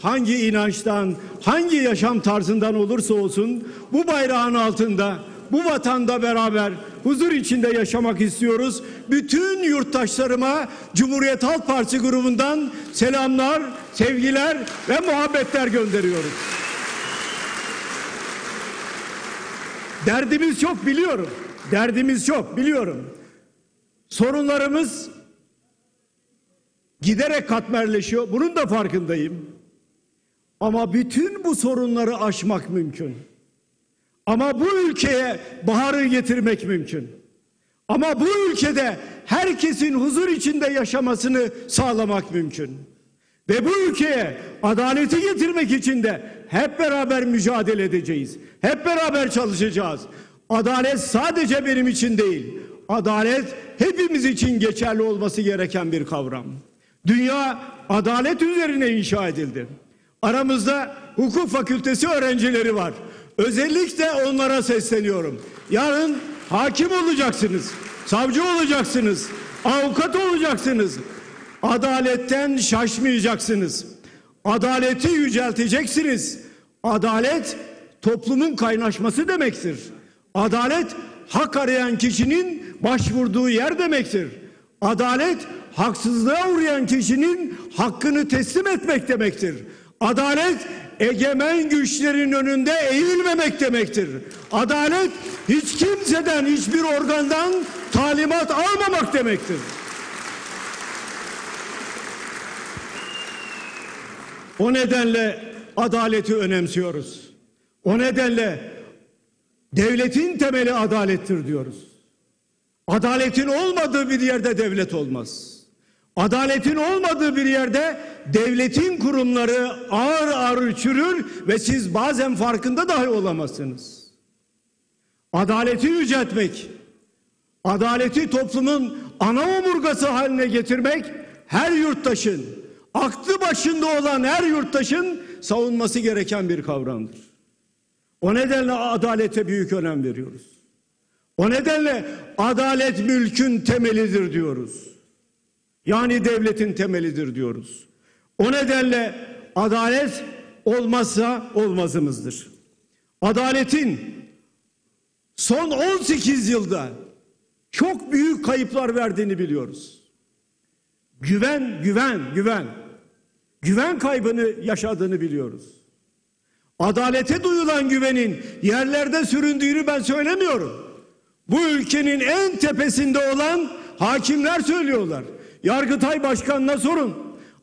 hangi inançtan, hangi yaşam tarzından olursa olsun bu bayrağın altında, bu vatanda beraber huzur içinde yaşamak istiyoruz. Bütün yurttaşlarıma Cumhuriyet Halk Partisi grubundan selamlar, sevgiler ve muhabbetler gönderiyoruz. Derdimiz çok biliyorum. Derdimiz çok biliyorum. Sorunlarımız giderek katmerleşiyor. Bunun da farkındayım. Ama bütün bu sorunları aşmak mümkün. Ama bu ülkeye baharı getirmek mümkün. Ama bu ülkede herkesin huzur içinde yaşamasını sağlamak mümkün. Ve bu ülkeye adaleti getirmek için de hep beraber mücadele edeceğiz. Hep beraber çalışacağız. Adalet sadece benim için değil. Adalet hepimiz için geçerli olması gereken bir kavram. Dünya adalet üzerine inşa edildi. Aramızda hukuk fakültesi öğrencileri var. Özellikle onlara sesleniyorum. Yarın hakim olacaksınız, savcı olacaksınız, avukat olacaksınız. Adaletten şaşmayacaksınız. Adaleti yücelteceksiniz. Adalet toplumun kaynaşması demektir. Adalet hak arayan kişinin başvurduğu yer demektir. Adalet haksızlığa uğrayan kişinin hakkını teslim etmek demektir. Adalet egemen güçlerin önünde eğilmemek demektir. Adalet hiç kimseden, hiçbir organdan talimat almamak demektir. O nedenle adaleti önemsiyoruz. O nedenle devletin temeli adalettir diyoruz. Adaletin olmadığı bir yerde devlet olmaz. Adaletin olmadığı bir yerde devletin kurumları ağır ağır çürür ve siz bazen farkında dahi olamazsınız. Adaleti yüceltmek, adaleti toplumun ana omurgası haline getirmek her yurttaşın, aklı başında olan her yurttaşın savunması gereken bir kavramdır. O nedenle adalete büyük önem veriyoruz. O nedenle adalet mülkün temelidir diyoruz. Yani devletin temelidir diyoruz. O nedenle adalet olmazsa olmazımızdır. Adaletin son 18 yılda çok büyük kayıplar verdiğini biliyoruz. Güven, güven, güven. Güven kaybını yaşadığını biliyoruz. Adalete duyulan güvenin yerlerde süründüğünü ben söylemiyorum. Bu ülkenin en tepesinde olan hakimler söylüyorlar. Yargıtay Başkanı'na sorun.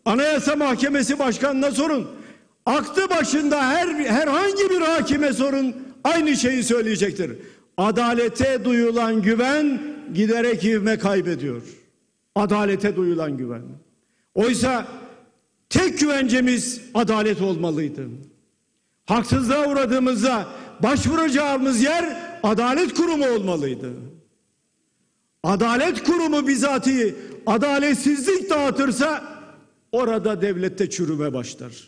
Anayasa Mahkemesi Başkanı'na sorun. Aklı başında her herhangi bir hakime sorun aynı şeyi söyleyecektir. Adalete duyulan güven giderek ivme kaybediyor. Adalete duyulan güven. Oysa tek güvencemiz adalet olmalıydı. Haksızlığa uğradığımızda başvuracağımız yer adalet kurumu olmalıydı. Adalet kurumu bizatihi adaletsizlik dağıtırsa orada devlette çürüme başlar.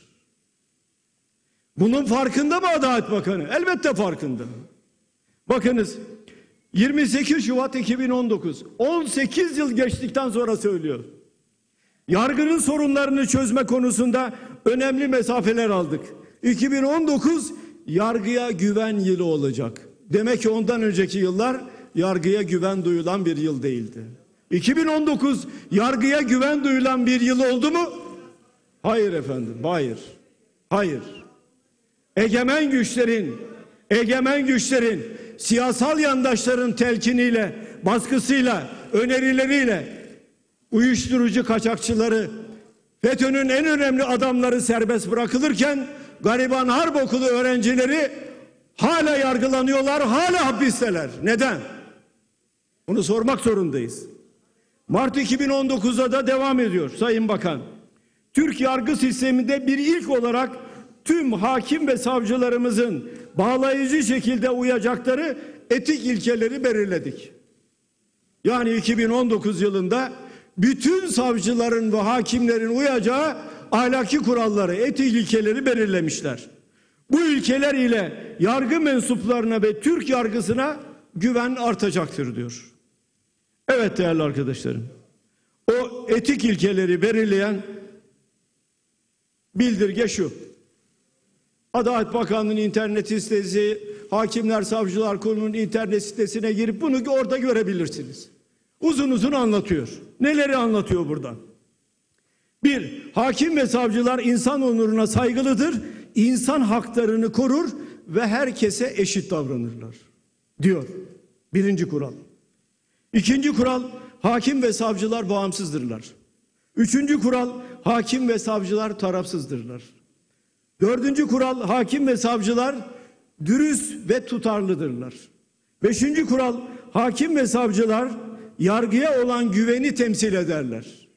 Bunun farkında mı Adalet Bakanı? Elbette farkında. Bakınız 28 Şubat 2019 18 yıl geçtikten sonra söylüyor. Yargının sorunlarını çözme konusunda önemli mesafeler aldık. 2019 yargıya güven yılı olacak. Demek ki ondan önceki yıllar yargıya güven duyulan bir yıl değildi. 2019 yargıya güven duyulan bir yıl oldu mu? Hayır efendim, hayır. Hayır. Egemen güçlerin, egemen güçlerin siyasal yandaşların telkiniyle, baskısıyla, önerileriyle uyuşturucu kaçakçıları, FETÖ'nün en önemli adamları serbest bırakılırken gariban harp okulu öğrencileri hala yargılanıyorlar, hala hapisteler. Neden? Bunu sormak zorundayız. Mart 2019'da da devam ediyor Sayın Bakan. Türk yargı sisteminde bir ilk olarak tüm hakim ve savcılarımızın bağlayıcı şekilde uyacakları etik ilkeleri belirledik. Yani 2019 yılında bütün savcıların ve hakimlerin uyacağı ahlaki kuralları, etik ilkeleri belirlemişler. Bu ilkeler ile yargı mensuplarına ve Türk yargısına güven artacaktır diyor. Evet değerli arkadaşlarım. O etik ilkeleri belirleyen Bildirge şu. Adalet Bakanlığı'nın internet sitesi, Hakimler Savcılar Kurulu'nun internet sitesine girip bunu orada görebilirsiniz. Uzun uzun anlatıyor. Neleri anlatıyor burada? Bir, hakim ve savcılar insan onuruna saygılıdır, insan haklarını korur ve herkese eşit davranırlar. Diyor. Birinci kural. İkinci kural, hakim ve savcılar bağımsızdırlar. Üçüncü kural, hakim ve savcılar tarafsızdırlar. Dördüncü kural, hakim ve savcılar dürüst ve tutarlıdırlar. Beşinci kural, hakim ve savcılar yargıya olan güveni temsil ederler.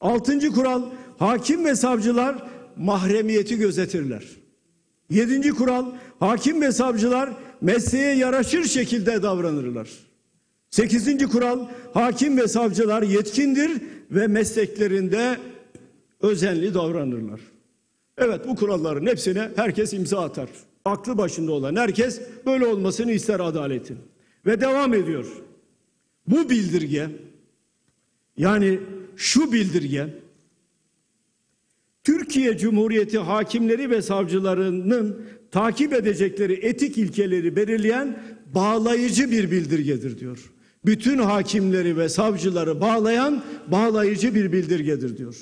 Altıncı kural, hakim ve savcılar mahremiyeti gözetirler. Yedinci kural, hakim ve savcılar mesleğe yaraşır şekilde davranırlar. Sekizinci kural, hakim ve savcılar yetkindir ve mesleklerinde özenli davranırlar. Evet bu kuralların hepsine herkes imza atar. Aklı başında olan herkes böyle olmasını ister adaletin. Ve devam ediyor. Bu bildirge yani şu bildirge Türkiye Cumhuriyeti hakimleri ve savcılarının takip edecekleri etik ilkeleri belirleyen bağlayıcı bir bildirgedir diyor. Bütün hakimleri ve savcıları bağlayan bağlayıcı bir bildirgedir diyor.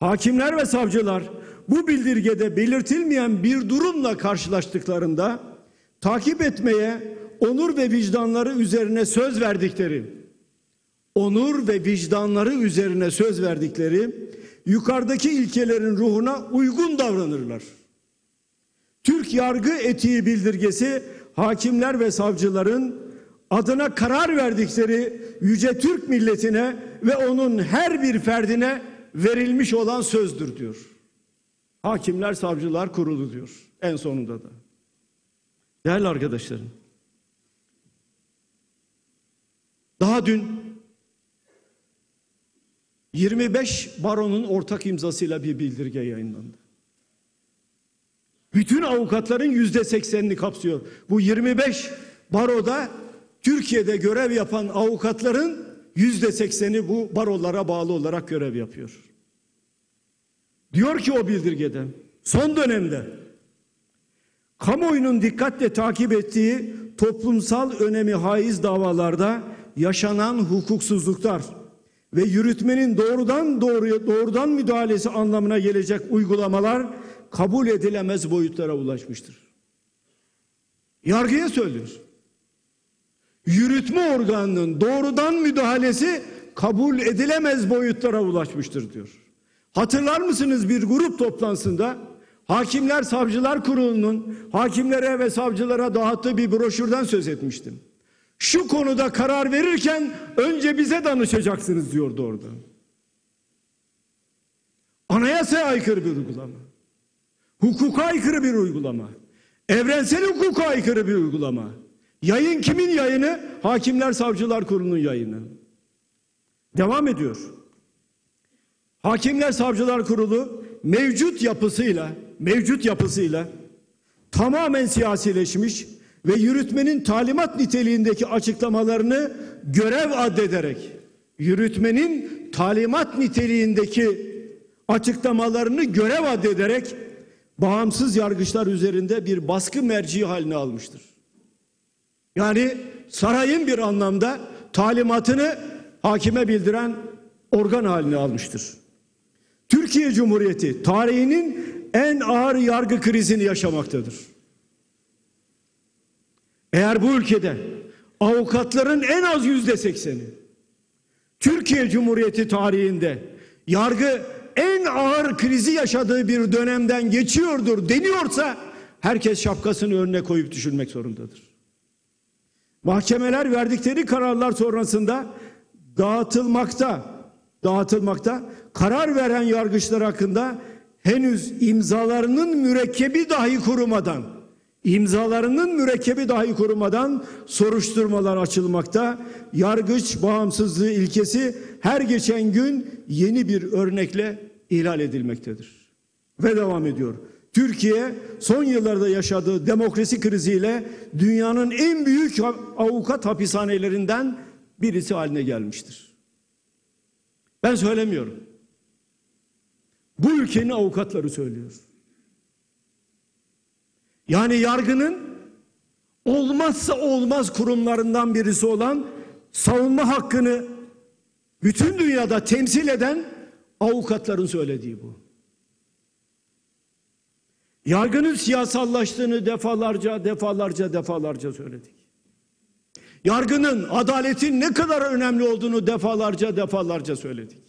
Hakimler ve savcılar bu bildirgede belirtilmeyen bir durumla karşılaştıklarında takip etmeye onur ve vicdanları üzerine söz verdikleri onur ve vicdanları üzerine söz verdikleri yukarıdaki ilkelerin ruhuna uygun davranırlar. Türk yargı etiği bildirgesi hakimler ve savcıların adına karar verdikleri yüce Türk milletine ve onun her bir ferdine verilmiş olan sözdür diyor. Hakimler Savcılar Kurulu diyor en sonunda da. Değerli arkadaşlarım. Daha dün 25 baronun ortak imzasıyla bir bildirge yayınlandı. Bütün avukatların yüzde seksenini kapsıyor. Bu 25 baroda Türkiye'de görev yapan avukatların yüzde sekseni bu barolara bağlı olarak görev yapıyor. Diyor ki o bildirgede son dönemde kamuoyunun dikkatle takip ettiği toplumsal önemi haiz davalarda yaşanan hukuksuzluklar ve yürütmenin doğrudan doğruya doğrudan müdahalesi anlamına gelecek uygulamalar kabul edilemez boyutlara ulaşmıştır. Yargıya söylüyor. Yürütme organının doğrudan müdahalesi kabul edilemez boyutlara ulaşmıştır diyor. Hatırlar mısınız bir grup toplantısında Hakimler Savcılar Kurulu'nun hakimlere ve savcılara dağıttığı bir broşürden söz etmiştim. Şu konuda karar verirken önce bize danışacaksınız diyordu orada. Anayasaya aykırı bir uygulama. Hukuka aykırı bir uygulama. Evrensel hukuka aykırı bir uygulama. Yayın kimin yayını? Hakimler Savcılar Kurulu'nun yayını. Devam ediyor. Hakimler Savcılar Kurulu mevcut yapısıyla, mevcut yapısıyla tamamen siyasileşmiş ve yürütmenin talimat niteliğindeki açıklamalarını görev addederek yürütmenin talimat niteliğindeki açıklamalarını görev addederek bağımsız yargıçlar üzerinde bir baskı merci haline almıştır. Yani sarayın bir anlamda talimatını hakime bildiren organ haline almıştır. Türkiye Cumhuriyeti tarihinin en ağır yargı krizini yaşamaktadır. Eğer bu ülkede avukatların en az yüzde sekseni Türkiye Cumhuriyeti tarihinde yargı en ağır krizi yaşadığı bir dönemden geçiyordur deniyorsa herkes şapkasını önüne koyup düşünmek zorundadır. Mahkemeler verdikleri kararlar sonrasında dağıtılmakta, dağıtılmakta karar veren yargıçlar hakkında henüz imzalarının mürekkebi dahi kurumadan imzalarının mürekkebi dahi kurumadan soruşturmalar açılmakta. Yargıç bağımsızlığı ilkesi her geçen gün yeni bir örnekle ihlal edilmektedir. Ve devam ediyor. Türkiye son yıllarda yaşadığı demokrasi kriziyle dünyanın en büyük avukat hapishanelerinden birisi haline gelmiştir. Ben söylemiyorum. Bu ülkenin avukatları söylüyor. Yani yargının olmazsa olmaz kurumlarından birisi olan savunma hakkını bütün dünyada temsil eden avukatların söylediği bu. Yargının siyasallaştığını defalarca defalarca defalarca söyledik. Yargının adaletin ne kadar önemli olduğunu defalarca defalarca söyledik.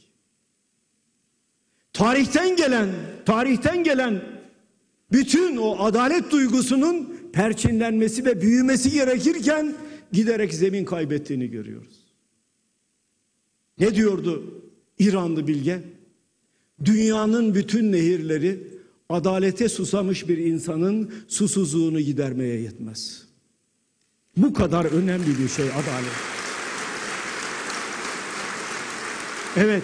Tarihten gelen, tarihten gelen bütün o adalet duygusunun perçinlenmesi ve büyümesi gerekirken giderek zemin kaybettiğini görüyoruz. Ne diyordu İranlı bilge? Dünyanın bütün nehirleri adalete susamış bir insanın susuzluğunu gidermeye yetmez. Bu kadar önemli bir şey adalet. Evet,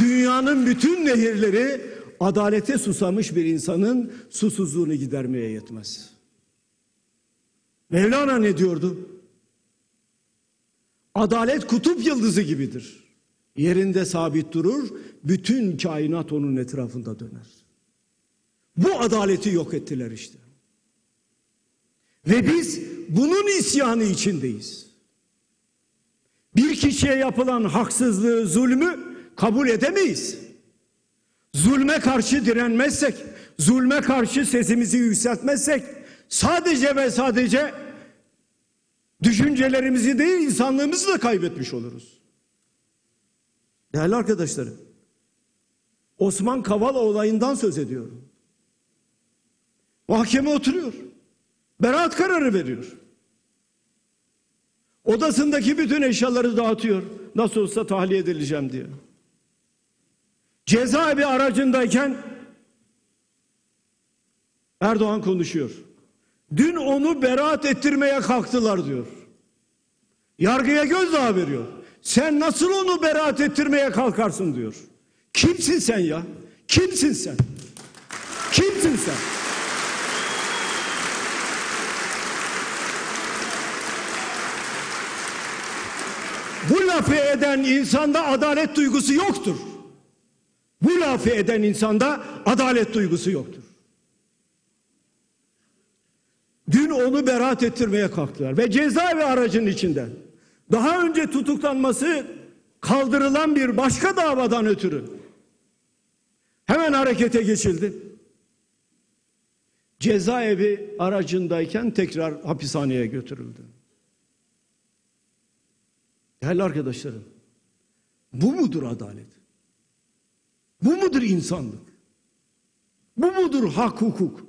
dünyanın bütün nehirleri adalete susamış bir insanın susuzluğunu gidermeye yetmez. Mevlana ne diyordu? Adalet kutup yıldızı gibidir. Yerinde sabit durur, bütün kainat onun etrafında döner. Bu adaleti yok ettiler işte. Ve biz bunun isyanı içindeyiz. Bir kişiye yapılan haksızlığı, zulmü kabul edemeyiz. Zulme karşı direnmezsek, zulme karşı sesimizi yükseltmezsek sadece ve sadece düşüncelerimizi değil insanlığımızı da kaybetmiş oluruz. Değerli arkadaşlarım, Osman Kavala olayından söz ediyorum. Mahkeme oturuyor. Beraat kararı veriyor. Odasındaki bütün eşyaları dağıtıyor. Nasıl olsa tahliye edileceğim diye. Cezaevi aracındayken Erdoğan konuşuyor. Dün onu beraat ettirmeye kalktılar diyor. Yargıya gözdağı veriyor. Sen nasıl onu beraat ettirmeye kalkarsın diyor. Kimsin sen ya? Kimsin sen? Kimsin sen? Bu lafı eden insanda adalet duygusu yoktur. Bu lafı eden insanda adalet duygusu yoktur. Dün onu beraat ettirmeye kalktılar ve cezaevi aracının içinden daha önce tutuklanması kaldırılan bir başka davadan ötürü hemen harekete geçildi. Cezaevi aracındayken tekrar hapishaneye götürüldü. Değerli arkadaşlarım, bu mudur adalet? Bu mudur insanlık? Bu mudur hak hukuk?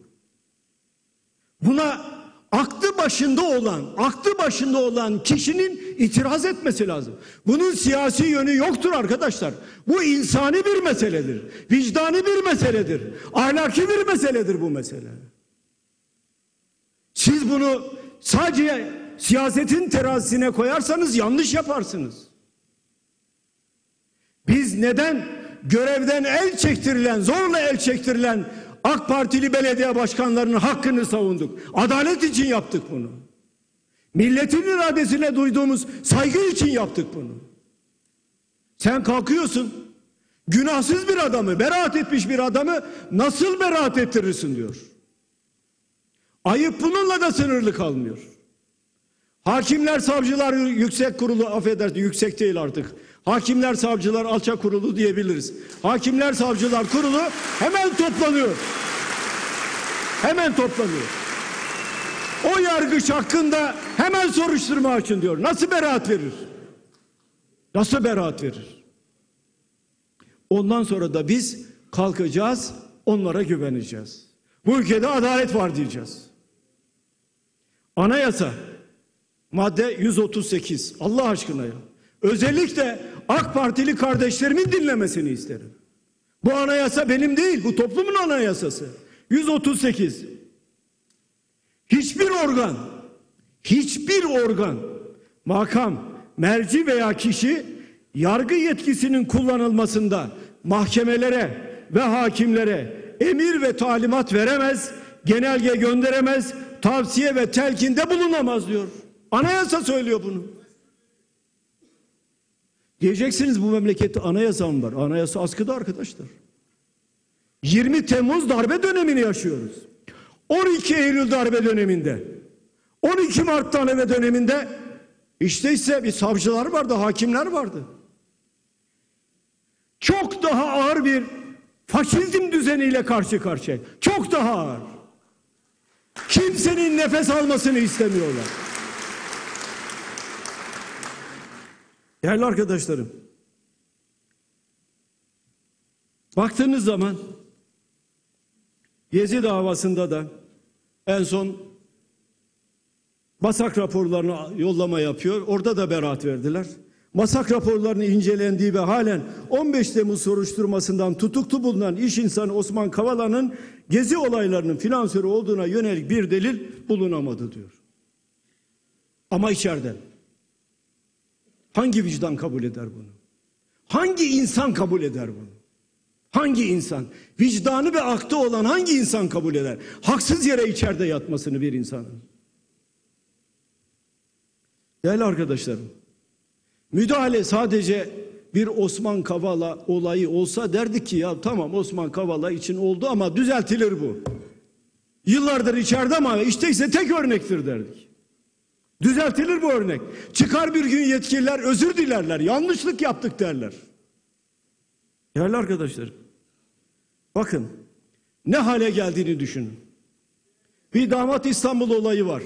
Buna aklı başında olan, aklı başında olan kişinin itiraz etmesi lazım. Bunun siyasi yönü yoktur arkadaşlar. Bu insani bir meseledir. Vicdani bir meseledir. Ahlaki bir meseledir bu mesele. Siz bunu sadece siyasetin terazisine koyarsanız yanlış yaparsınız. Biz neden görevden el çektirilen, zorla el çektirilen AK Partili belediye başkanlarının hakkını savunduk. Adalet için yaptık bunu. Milletin iradesine duyduğumuz saygı için yaptık bunu. Sen kalkıyorsun, günahsız bir adamı, beraat etmiş bir adamı nasıl beraat ettirirsin diyor. Ayıp bununla da sınırlı kalmıyor. Hakimler Savcılar Yüksek Kurulu affedersin yüksek değil artık. Hakimler Savcılar Alçak Kurulu diyebiliriz. Hakimler Savcılar Kurulu hemen toplanıyor. Hemen toplanıyor. O yargıç hakkında hemen soruşturma açın diyor. Nasıl beraat verir? Nasıl beraat verir? Ondan sonra da biz kalkacağız, onlara güveneceğiz. Bu ülkede adalet var diyeceğiz. Anayasa Madde 138. Allah aşkına ya. Özellikle AK Partili kardeşlerimin dinlemesini isterim. Bu anayasa benim değil, bu toplumun anayasası. 138. Hiçbir organ, hiçbir organ, makam, merci veya kişi yargı yetkisinin kullanılmasında mahkemelere ve hakimlere emir ve talimat veremez, genelge gönderemez, tavsiye ve telkinde bulunamaz diyor. Anayasa söylüyor bunu. Diyeceksiniz bu memlekette anayasa mı var? Anayasa askıda arkadaşlar. 20 Temmuz darbe dönemini yaşıyoruz. 12 Eylül darbe döneminde, 12 Mart darbe döneminde işte ise bir savcılar vardı, hakimler vardı. Çok daha ağır bir faşizm düzeniyle karşı karşıya. Çok daha ağır. Kimsenin nefes almasını istemiyorlar. Değerli arkadaşlarım, baktığınız zaman Gezi davasında da en son Masak raporlarını yollama yapıyor. Orada da beraat verdiler. Masak raporlarını incelendiği ve halen 15 Temmuz soruşturmasından tutuklu bulunan iş insanı Osman Kavala'nın gezi olaylarının finansörü olduğuna yönelik bir delil bulunamadı diyor. Ama içeride. Hangi vicdan kabul eder bunu? Hangi insan kabul eder bunu? Hangi insan? Vicdanı ve aklı olan hangi insan kabul eder? Haksız yere içeride yatmasını bir insanın. Değerli arkadaşlarım, müdahale sadece bir Osman Kavala olayı olsa derdik ki ya tamam Osman Kavala için oldu ama düzeltilir bu. Yıllardır içeride ama işte ise tek örnektir derdik. Düzeltilir bu örnek. Çıkar bir gün yetkililer özür dilerler. Yanlışlık yaptık derler. Değerli arkadaşlar. Bakın ne hale geldiğini düşünün. Bir damat İstanbul olayı var.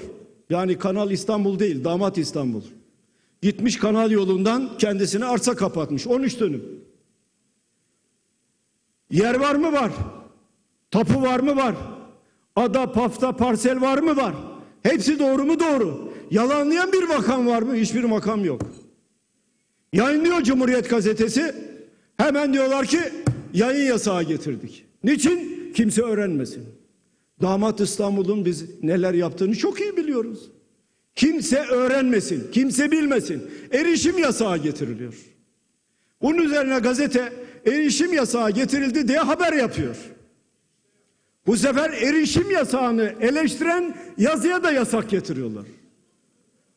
Yani Kanal İstanbul değil, damat İstanbul. Gitmiş kanal yolundan kendisine arsa kapatmış. 13 dönüm. Yer var mı? Var. Tapu var mı? Var. Ada, pafta, parsel var mı? Var. Hepsi doğru mu? Doğru. Yalanlayan bir makam var mı? Hiçbir makam yok. Yayınlıyor Cumhuriyet Gazetesi. Hemen diyorlar ki yayın yasağı getirdik. Niçin? Kimse öğrenmesin. Damat İstanbul'un biz neler yaptığını çok iyi biliyoruz. Kimse öğrenmesin, kimse bilmesin. Erişim yasağı getiriliyor. Bunun üzerine gazete erişim yasağı getirildi diye haber yapıyor. Bu sefer erişim yasağını eleştiren yazıya da yasak getiriyorlar.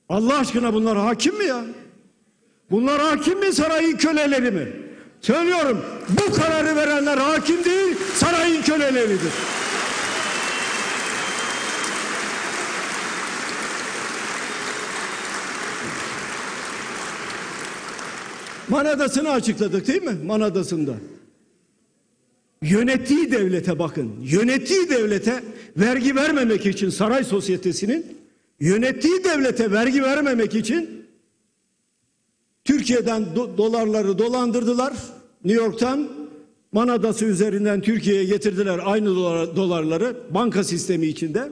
Allah aşkına bunlar hakim mi ya? Bunlar hakim mi sarayın köleleri mi? Söylüyorum bu kararı verenler hakim değil sarayın köleleridir. Manadasını açıkladık değil mi? Manadasında. Yönettiği devlete bakın. Yönettiği devlete vergi vermemek için saray sosyetesinin yönettiği devlete vergi vermemek için Türkiye'den do- dolarları dolandırdılar. New York'tan Manadası üzerinden Türkiye'ye getirdiler aynı dolar- dolarları banka sistemi içinde.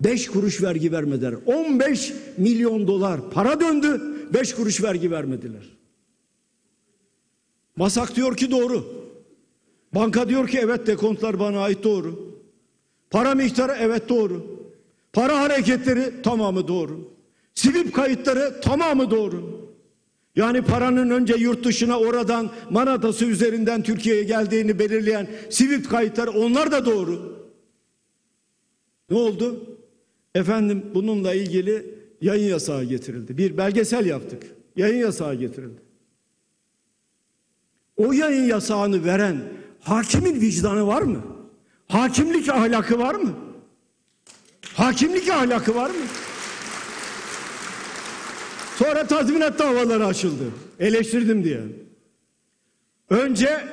5 kuruş vergi vermediler. 15 milyon dolar para döndü. 5 kuruş vergi vermediler. Masak diyor ki doğru. Banka diyor ki evet dekontlar bana ait doğru. Para miktarı evet doğru. Para hareketleri tamamı doğru. Sivip kayıtları tamamı doğru. Yani paranın önce yurt dışına oradan Manadası üzerinden Türkiye'ye geldiğini belirleyen sivip kayıtları onlar da doğru. Ne oldu? Efendim bununla ilgili yayın yasağı getirildi. Bir belgesel yaptık. Yayın yasağı getirildi. O yayın yasağını veren hakimin vicdanı var mı? Hakimlik ahlakı var mı? Hakimlik ahlakı var mı? Sonra tazminat davaları açıldı. Eleştirdim diye. Önce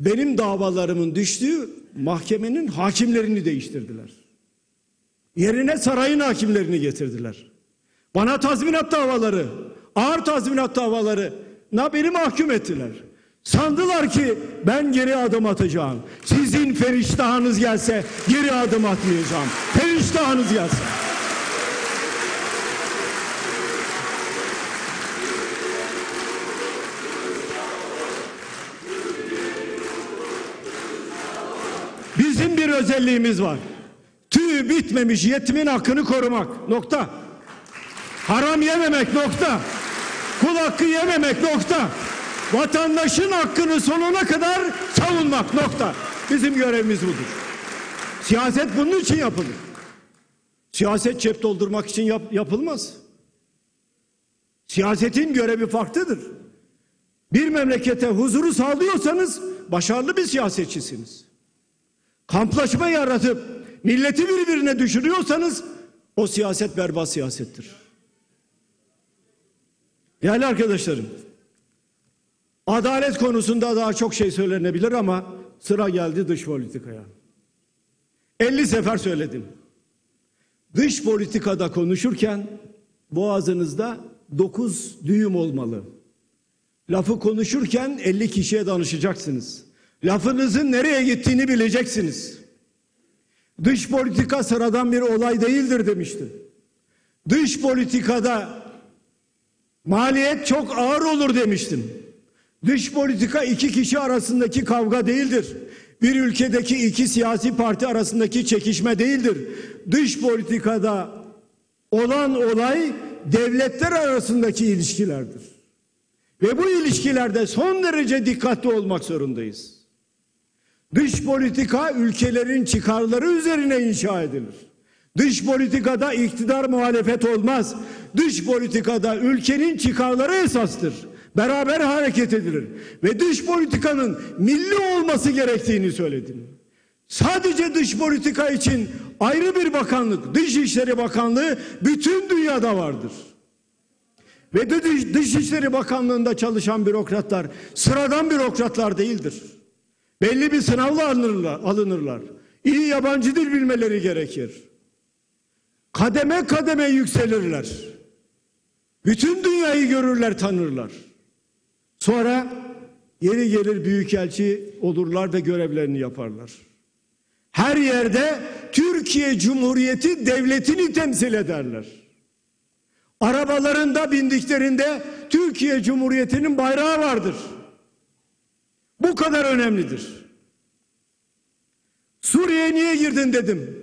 benim davalarımın düştüğü mahkemenin hakimlerini değiştirdiler. Yerine sarayın hakimlerini getirdiler. Bana tazminat davaları, ağır tazminat davaları na beni mahkum ettiler. Sandılar ki ben geri adım atacağım. Sizin feriştahınız gelse geri adım atmayacağım. Feriştahınız gelse. Bizim bir özelliğimiz var. Tüyü bitmemiş yetimin hakkını korumak. Nokta. Haram yememek nokta. Kul hakkı yememek nokta. Vatandaşın hakkını sonuna kadar savunmak nokta. Bizim görevimiz budur. Siyaset bunun için yapılır. Siyaset cep doldurmak için yap- yapılmaz. Siyasetin görevi farklıdır. Bir memlekete huzuru sağlıyorsanız başarılı bir siyasetçisiniz. kamplaşma yaratıp milleti birbirine düşürüyorsanız o siyaset berbat siyasettir. Değerli arkadaşlarım, adalet konusunda daha çok şey söylenebilir ama sıra geldi dış politikaya. 50 sefer söyledim. Dış politikada konuşurken boğazınızda 9 düğüm olmalı. Lafı konuşurken 50 kişiye danışacaksınız. Lafınızın nereye gittiğini bileceksiniz. Dış politika sıradan bir olay değildir demişti. Dış politikada maliyet çok ağır olur demiştim. Dış politika iki kişi arasındaki kavga değildir. Bir ülkedeki iki siyasi parti arasındaki çekişme değildir. Dış politikada olan olay devletler arasındaki ilişkilerdir. Ve bu ilişkilerde son derece dikkatli olmak zorundayız. Dış politika ülkelerin çıkarları üzerine inşa edilir. Dış politikada iktidar muhalefet olmaz. Dış politikada ülkenin çıkarları esastır. Beraber hareket edilir. Ve dış politikanın milli olması gerektiğini söyledim. Sadece dış politika için ayrı bir bakanlık, Dışişleri Bakanlığı bütün dünyada vardır. Ve dış, Dışişleri Bakanlığı'nda çalışan bürokratlar sıradan bürokratlar değildir. Belli bir sınavla alınırlar, alınırlar. İyi yabancı dil bilmeleri gerekir. Kademe kademe yükselirler. Bütün dünyayı görürler, tanırlar. Sonra yeri gelir büyükelçi olurlar ve görevlerini yaparlar. Her yerde Türkiye Cumhuriyeti devletini temsil ederler. Arabalarında bindiklerinde Türkiye Cumhuriyeti'nin bayrağı vardır. Bu kadar önemlidir. Suriye'ye niye girdin dedim.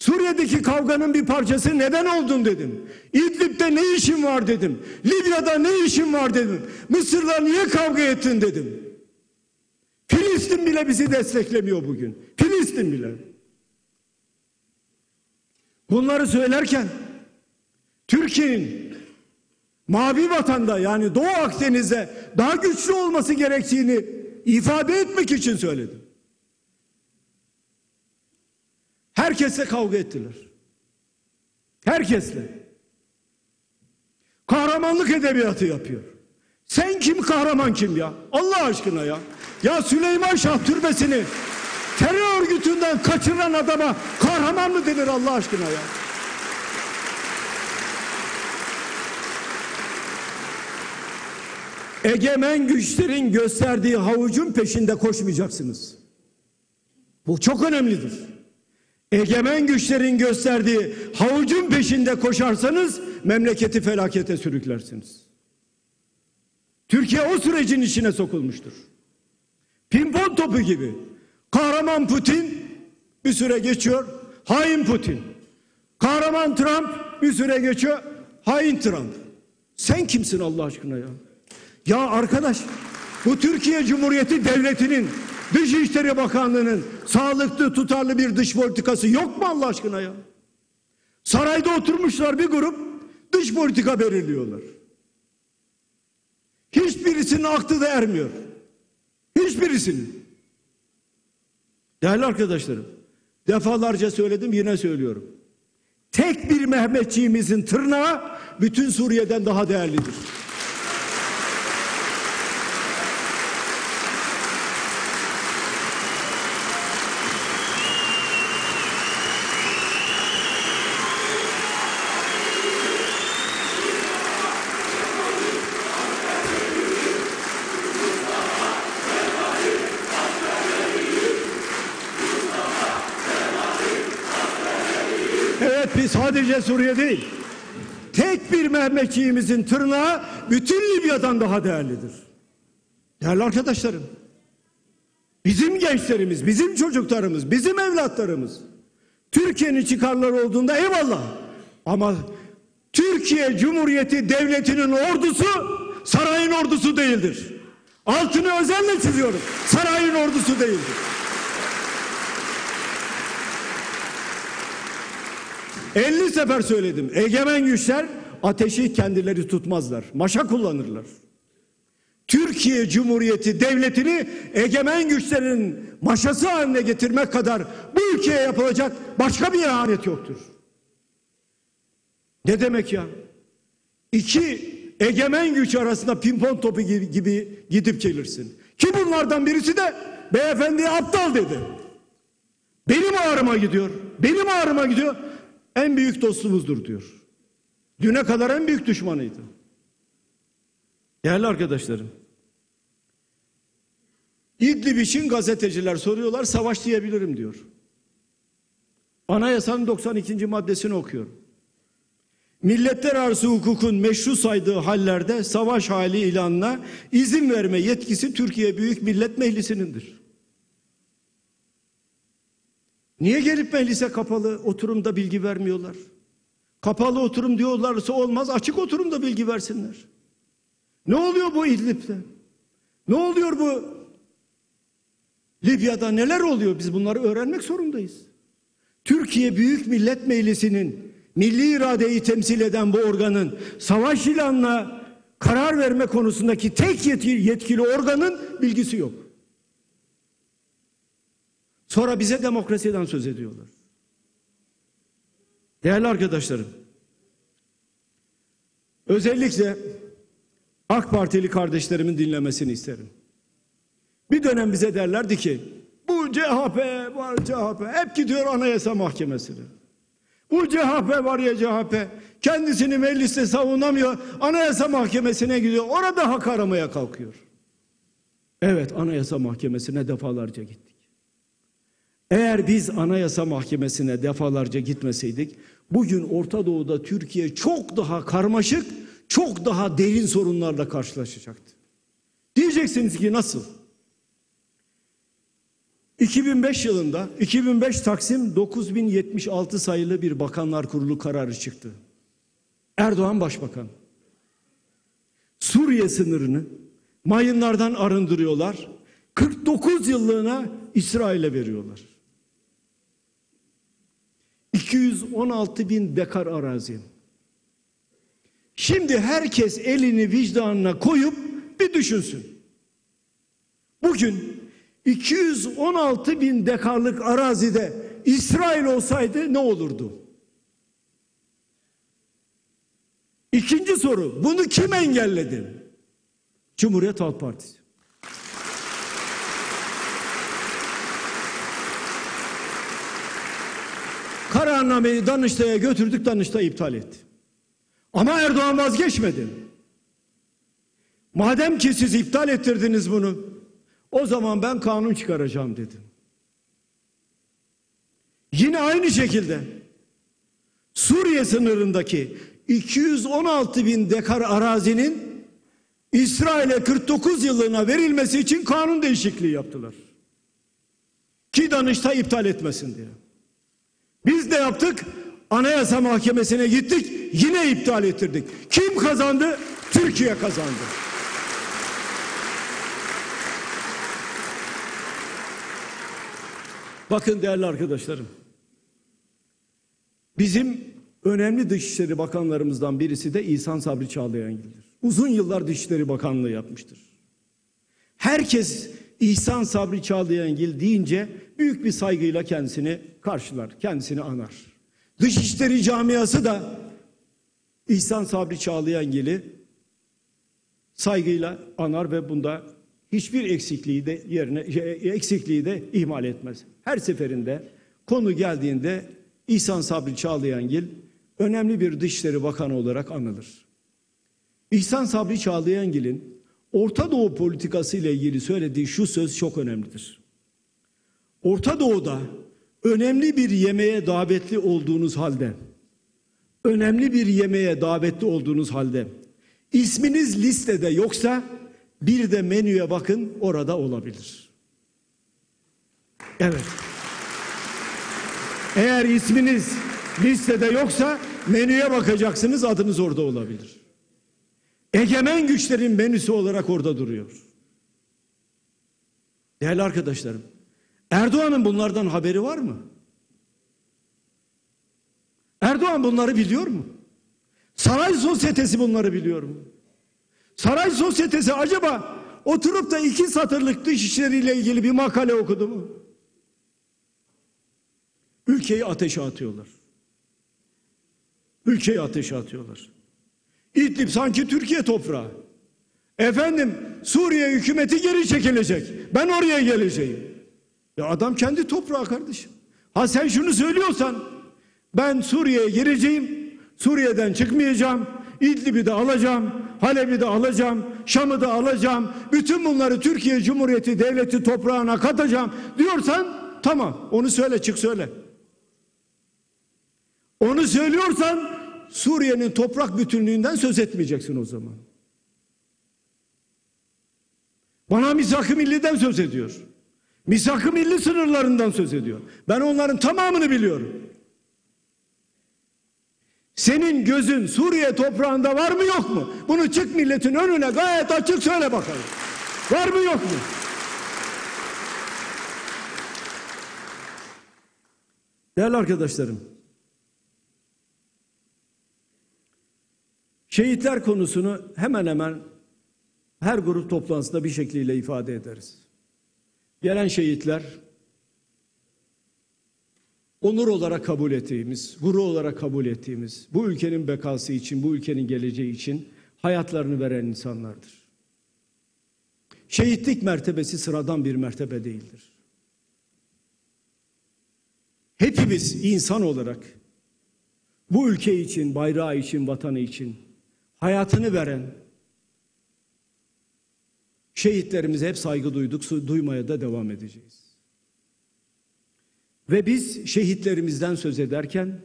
Suriye'deki kavganın bir parçası neden oldun dedim. İdlib'de ne işin var dedim. Libya'da ne işin var dedim. Mısır'la niye kavga ettin dedim. Filistin bile bizi desteklemiyor bugün. Filistin bile. Bunları söylerken Türkiye'nin mavi vatanda yani Doğu Akdeniz'de daha güçlü olması gerektiğini ifade etmek için söyledim. Herkesle kavga ettiler. Herkesle. Kahramanlık edebiyatı yapıyor. Sen kim kahraman kim ya? Allah aşkına ya. Ya Süleyman Şah türbesini terör örgütünden kaçıran adama kahraman mı denir Allah aşkına ya? Egemen güçlerin gösterdiği havucun peşinde koşmayacaksınız. Bu çok önemlidir. Egemen güçlerin gösterdiği havucun peşinde koşarsanız memleketi felakete sürüklersiniz. Türkiye o sürecin içine sokulmuştur. Pimpon topu gibi. Kahraman Putin bir süre geçiyor. Hain Putin. Kahraman Trump bir süre geçiyor. Hain Trump. Sen kimsin Allah aşkına ya? Ya arkadaş bu Türkiye Cumhuriyeti Devleti'nin Dışişleri Bakanlığı'nın sağlıklı tutarlı bir dış politikası yok mu Allah aşkına ya? Sarayda oturmuşlar bir grup dış politika belirliyorlar. Hiçbirisinin aklı da ermiyor. Hiçbirisinin. Değerli arkadaşlarım, defalarca söyledim yine söylüyorum. Tek bir Mehmetçiğimizin tırnağı bütün Suriye'den daha değerlidir. Evet biz sadece Suriye değil. Tek bir Mehmetçiğimizin tırnağı bütün Libya'dan daha değerlidir. Değerli arkadaşlarım. Bizim gençlerimiz, bizim çocuklarımız, bizim evlatlarımız Türkiye'nin çıkarları olduğunda eyvallah. Ama Türkiye Cumhuriyeti Devleti'nin ordusu sarayın ordusu değildir. Altını özenle çiziyorum. Sarayın ordusu değildir. Elli sefer söyledim. Egemen güçler ateşi kendileri tutmazlar. Maşa kullanırlar. Türkiye Cumhuriyeti devletini egemen güçlerin maşası haline getirmek kadar bu ülkeye yapılacak başka bir ihanet yoktur. Ne demek ya? İki egemen güç arasında pimpon topu gibi gidip gelirsin. Ki bunlardan birisi de beyefendiye aptal dedi. Benim ağrıma gidiyor. Benim ağrıma gidiyor. En büyük dostumuzdur diyor. Düne kadar en büyük düşmanıydı. Değerli arkadaşlarım. İdlib için gazeteciler soruyorlar savaş diyebilirim diyor. Anayasanın 92. maddesini okuyorum. Milletler arası hukukun meşru saydığı hallerde savaş hali ilanına izin verme yetkisi Türkiye Büyük Millet Meclisi'nindir. Niye gelip meclise kapalı oturumda bilgi vermiyorlar? Kapalı oturum diyorlarsa olmaz açık oturumda bilgi versinler. Ne oluyor bu İdlib'de? Ne oluyor bu Libya'da neler oluyor? Biz bunları öğrenmek zorundayız. Türkiye Büyük Millet Meclisi'nin milli iradeyi temsil eden bu organın savaş ilanına karar verme konusundaki tek yetkili, organın bilgisi yok. Sonra bize demokrasiden söz ediyorlar. Değerli arkadaşlarım, özellikle AK Partili kardeşlerimin dinlemesini isterim. Bir dönem bize derlerdi ki bu CHP var CHP hep gidiyor Anayasa Mahkemesi'ne. Bu CHP var ya CHP kendisini mecliste savunamıyor Anayasa Mahkemesi'ne gidiyor orada hak aramaya kalkıyor. Evet Anayasa Mahkemesi'ne defalarca gittik. Eğer biz Anayasa Mahkemesi'ne defalarca gitmeseydik bugün Orta Doğu'da Türkiye çok daha karmaşık çok daha derin sorunlarla karşılaşacaktı. Diyeceksiniz ki nasıl? 2005 yılında 2005 Taksim 9076 sayılı bir bakanlar kurulu kararı çıktı. Erdoğan başbakan. Suriye sınırını mayınlardan arındırıyorlar. 49 yıllığına İsrail'e veriyorlar. 216 bin dekar arazi. Şimdi herkes elini vicdanına koyup bir düşünsün. Bugün 216 bin dekarlık arazide İsrail olsaydı ne olurdu? İkinci soru bunu kim engelledi? Cumhuriyet Halk Partisi. Kararnameyi Danıştay'a götürdük Danıştay iptal etti. Ama Erdoğan vazgeçmedi. Madem ki siz iptal ettirdiniz bunu o zaman ben kanun çıkaracağım dedi. Yine aynı şekilde Suriye sınırındaki 216 bin dekar arazinin İsrail'e 49 yıllığına verilmesi için kanun değişikliği yaptılar. Ki Danıştay iptal etmesin diye. Biz ne yaptık? Anayasa Mahkemesi'ne gittik, yine iptal ettirdik. Kim kazandı? Türkiye kazandı. Bakın değerli arkadaşlarım. Bizim önemli Dışişleri Bakanlarımızdan birisi de İhsan Sabri Çağlayangil'dir. Uzun yıllar Dışişleri Bakanlığı yapmıştır. Herkes İhsan Sabri Çağlayangil deyince büyük bir saygıyla kendisini karşılar, kendisini anar. Dışişleri camiası da İhsan Sabri Çağlayangil'i saygıyla anar ve bunda hiçbir eksikliği de yerine eksikliği de ihmal etmez. Her seferinde konu geldiğinde İhsan Sabri Çağlayangil önemli bir Dışişleri Bakanı olarak anılır. İhsan Sabri Çağlayangil'in Orta Doğu politikası ile ilgili söylediği şu söz çok önemlidir. Orta Doğu'da önemli bir yemeğe davetli olduğunuz halde önemli bir yemeğe davetli olduğunuz halde isminiz listede yoksa bir de menüye bakın orada olabilir. Evet. Eğer isminiz listede yoksa menüye bakacaksınız adınız orada olabilir. Egemen güçlerin menüsü olarak orada duruyor. Değerli arkadaşlarım, Erdoğan'ın bunlardan haberi var mı? Erdoğan bunları biliyor mu? Saray sosyetesi bunları biliyor mu? Saray sosyetesi acaba oturup da iki satırlık dış işleriyle ilgili bir makale okudu mu? Ülkeyi ateşe atıyorlar. Ülkeyi ateşe atıyorlar. İdlib sanki Türkiye toprağı. Efendim Suriye hükümeti geri çekilecek. Ben oraya geleceğim. Ya adam kendi toprağı kardeşim. Ha sen şunu söylüyorsan ben Suriye'ye gireceğim. Suriye'den çıkmayacağım. İdlib'i de alacağım. Halep'i de alacağım. Şam'ı da alacağım. Bütün bunları Türkiye Cumhuriyeti Devleti toprağına katacağım diyorsan tamam onu söyle çık söyle. Onu söylüyorsan Suriye'nin toprak bütünlüğünden söz etmeyeceksin o zaman. Bana misak-ı milliden söz ediyor. Misak-ı milli sınırlarından söz ediyor. Ben onların tamamını biliyorum. Senin gözün Suriye toprağında var mı yok mu? Bunu çık milletin önüne gayet açık söyle bakalım. Var mı yok mu? Değerli arkadaşlarım. Şehitler konusunu hemen hemen her grup toplantısında bir şekliyle ifade ederiz. Gelen şehitler onur olarak kabul ettiğimiz, gurur olarak kabul ettiğimiz, bu ülkenin bekası için, bu ülkenin geleceği için hayatlarını veren insanlardır. Şehitlik mertebesi sıradan bir mertebe değildir. Hepimiz insan olarak bu ülke için, bayrağı için, vatanı için hayatını veren şehitlerimize hep saygı duyduk, duymaya da devam edeceğiz. Ve biz şehitlerimizden söz ederken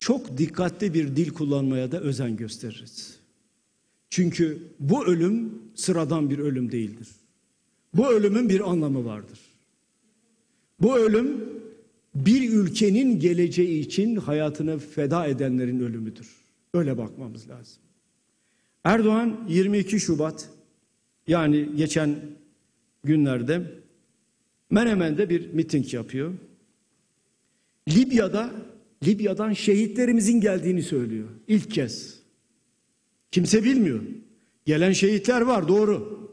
çok dikkatli bir dil kullanmaya da özen gösteririz. Çünkü bu ölüm sıradan bir ölüm değildir. Bu ölümün bir anlamı vardır. Bu ölüm bir ülkenin geleceği için hayatını feda edenlerin ölümüdür. Öyle bakmamız lazım. Erdoğan 22 Şubat yani geçen günlerde Menemen'de bir miting yapıyor. Libya'da Libya'dan şehitlerimizin geldiğini söylüyor ilk kez. Kimse bilmiyor. Gelen şehitler var doğru.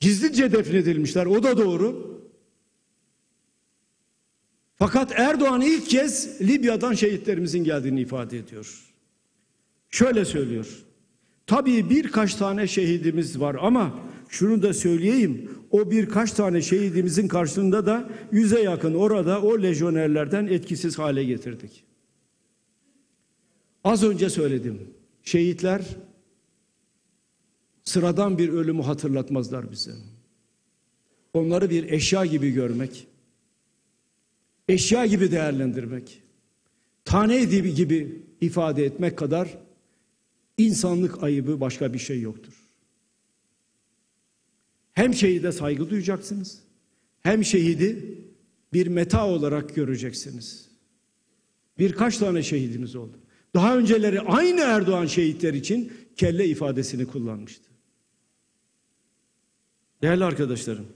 Gizlice defnedilmişler o da doğru. Fakat Erdoğan ilk kez Libya'dan şehitlerimizin geldiğini ifade ediyor. Şöyle söylüyor. Tabii birkaç tane şehidimiz var ama şunu da söyleyeyim. O birkaç tane şehidimizin karşısında da yüze yakın orada o lejyonerlerden etkisiz hale getirdik. Az önce söyledim. Şehitler sıradan bir ölümü hatırlatmazlar bize. Onları bir eşya gibi görmek, eşya gibi değerlendirmek, tane gibi ifade etmek kadar insanlık ayıbı başka bir şey yoktur. Hem şehide saygı duyacaksınız, hem şehidi bir meta olarak göreceksiniz. Birkaç tane şehidimiz oldu. Daha önceleri aynı Erdoğan şehitler için kelle ifadesini kullanmıştı. Değerli arkadaşlarım,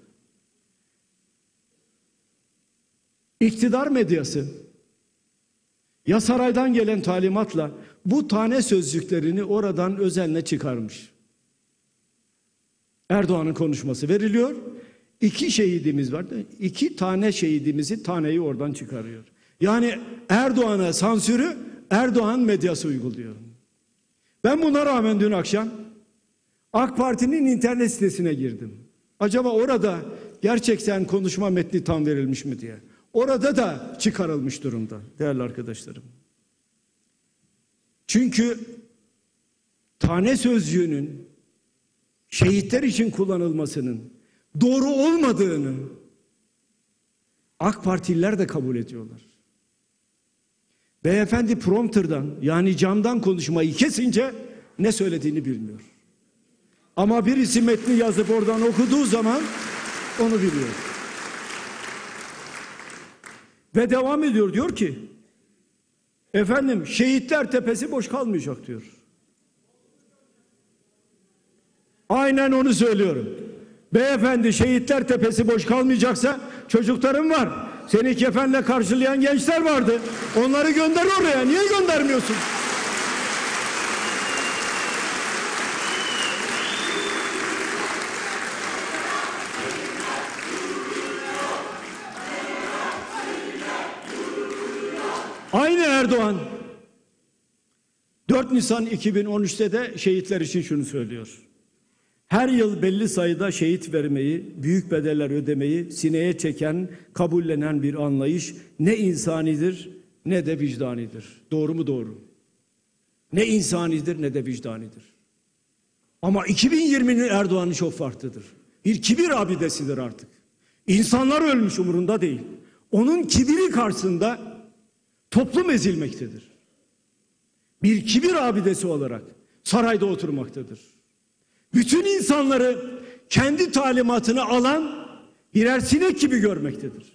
iktidar medyası ya saraydan gelen talimatla bu tane sözcüklerini oradan özenle çıkarmış. Erdoğan'ın konuşması veriliyor. İki şehidimiz var. İki tane şehidimizi taneyi oradan çıkarıyor. Yani Erdoğan'a sansürü Erdoğan medyası uyguluyor. Ben buna rağmen dün akşam AK Parti'nin internet sitesine girdim. Acaba orada gerçekten konuşma metni tam verilmiş mi diye. Orada da çıkarılmış durumda değerli arkadaşlarım. Çünkü tane sözcüğünün şehitler için kullanılmasının doğru olmadığını AK Partililer de kabul ediyorlar. Beyefendi prompterdan yani camdan konuşmayı kesince ne söylediğini bilmiyor. Ama birisi metni yazıp oradan okuduğu zaman onu biliyor. Ve devam ediyor diyor ki efendim şehitler tepesi boş kalmayacak diyor. Aynen onu söylüyorum. Beyefendi şehitler tepesi boş kalmayacaksa çocuklarım var. Seni kefenle karşılayan gençler vardı. Onları gönder oraya. Niye göndermiyorsun? Aynı Erdoğan 4 Nisan 2013'te de şehitler için şunu söylüyor. Her yıl belli sayıda şehit vermeyi, büyük bedeller ödemeyi sineye çeken, kabullenen bir anlayış ne insanidir ne de vicdanidir. Doğru mu doğru? Ne insanidir ne de vicdanidir. Ama 2020'nin Erdoğan'ı çok farklıdır. Bir kibir abidesidir artık. İnsanlar ölmüş umurunda değil. Onun kibiri karşısında toplum ezilmektedir. Bir kibir abidesi olarak sarayda oturmaktadır. Bütün insanları kendi talimatını alan birer sinek gibi görmektedir.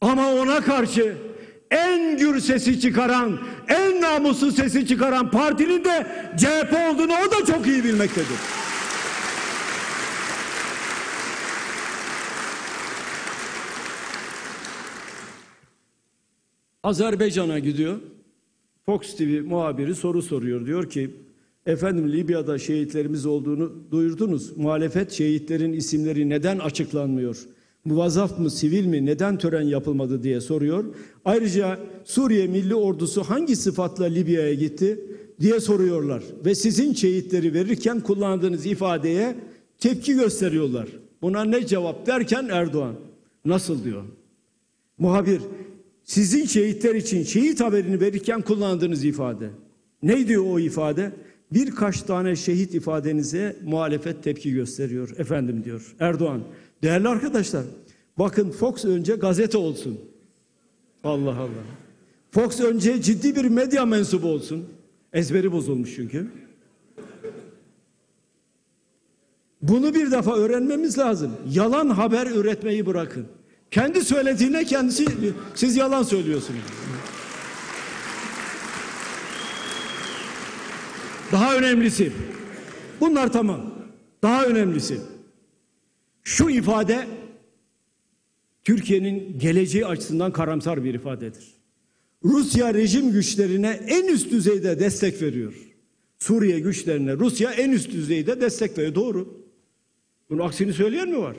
Ama ona karşı en gür sesi çıkaran, en namussuz sesi çıkaran partinin de CHP olduğunu o da çok iyi bilmektedir. Azerbaycan'a gidiyor. Fox TV muhabiri soru soruyor. Diyor ki efendim Libya'da şehitlerimiz olduğunu duyurdunuz. Muhalefet şehitlerin isimleri neden açıklanmıyor? Muvazzaf mı, sivil mi, neden tören yapılmadı diye soruyor. Ayrıca Suriye Milli Ordusu hangi sıfatla Libya'ya gitti diye soruyorlar. Ve sizin şehitleri verirken kullandığınız ifadeye tepki gösteriyorlar. Buna ne cevap derken Erdoğan nasıl diyor. Muhabir sizin şehitler için şehit haberini verirken kullandığınız ifade. Neydi o ifade? Birkaç tane şehit ifadenize muhalefet tepki gösteriyor efendim diyor Erdoğan. Değerli arkadaşlar bakın Fox önce gazete olsun. Allah Allah. Fox önce ciddi bir medya mensubu olsun. Ezberi bozulmuş çünkü. Bunu bir defa öğrenmemiz lazım. Yalan haber üretmeyi bırakın. Kendi söylediğine kendisi siz yalan söylüyorsunuz. Daha önemlisi. Bunlar tamam. Daha önemlisi. Şu ifade Türkiye'nin geleceği açısından karamsar bir ifadedir. Rusya rejim güçlerine en üst düzeyde destek veriyor. Suriye güçlerine Rusya en üst düzeyde destek veriyor. Doğru. Bunun aksini söyleyen mi var?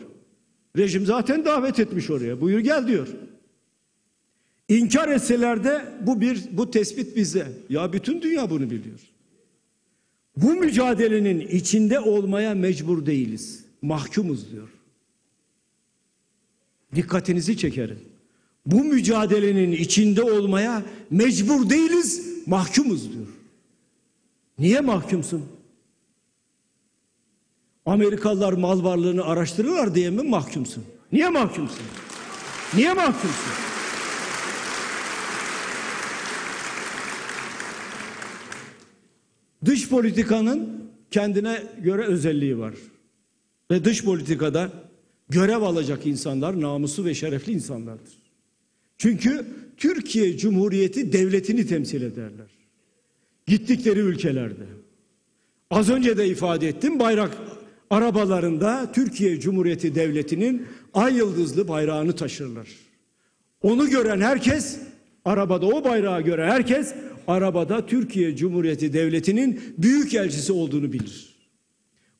Rejim zaten davet etmiş oraya. Buyur gel diyor. İnkar etseler de bu bir bu tespit bizde. Ya bütün dünya bunu biliyor. Bu mücadelenin içinde olmaya mecbur değiliz. Mahkumuz diyor. Dikkatinizi çekerim. Bu mücadelenin içinde olmaya mecbur değiliz, mahkumuz diyor. Niye mahkumsun? Amerikalılar mal varlığını araştırırlar diye mi mahkumsun? Niye mahkumsun? Niye mahkumsun? Dış politikanın kendine göre özelliği var. Ve dış politikada görev alacak insanlar namuslu ve şerefli insanlardır. Çünkü Türkiye Cumhuriyeti devletini temsil ederler. Gittikleri ülkelerde. Az önce de ifade ettim bayrak arabalarında Türkiye Cumhuriyeti Devleti'nin ay yıldızlı bayrağını taşırlar. Onu gören herkes, arabada o bayrağı gören herkes, arabada Türkiye Cumhuriyeti Devleti'nin büyük elçisi olduğunu bilir.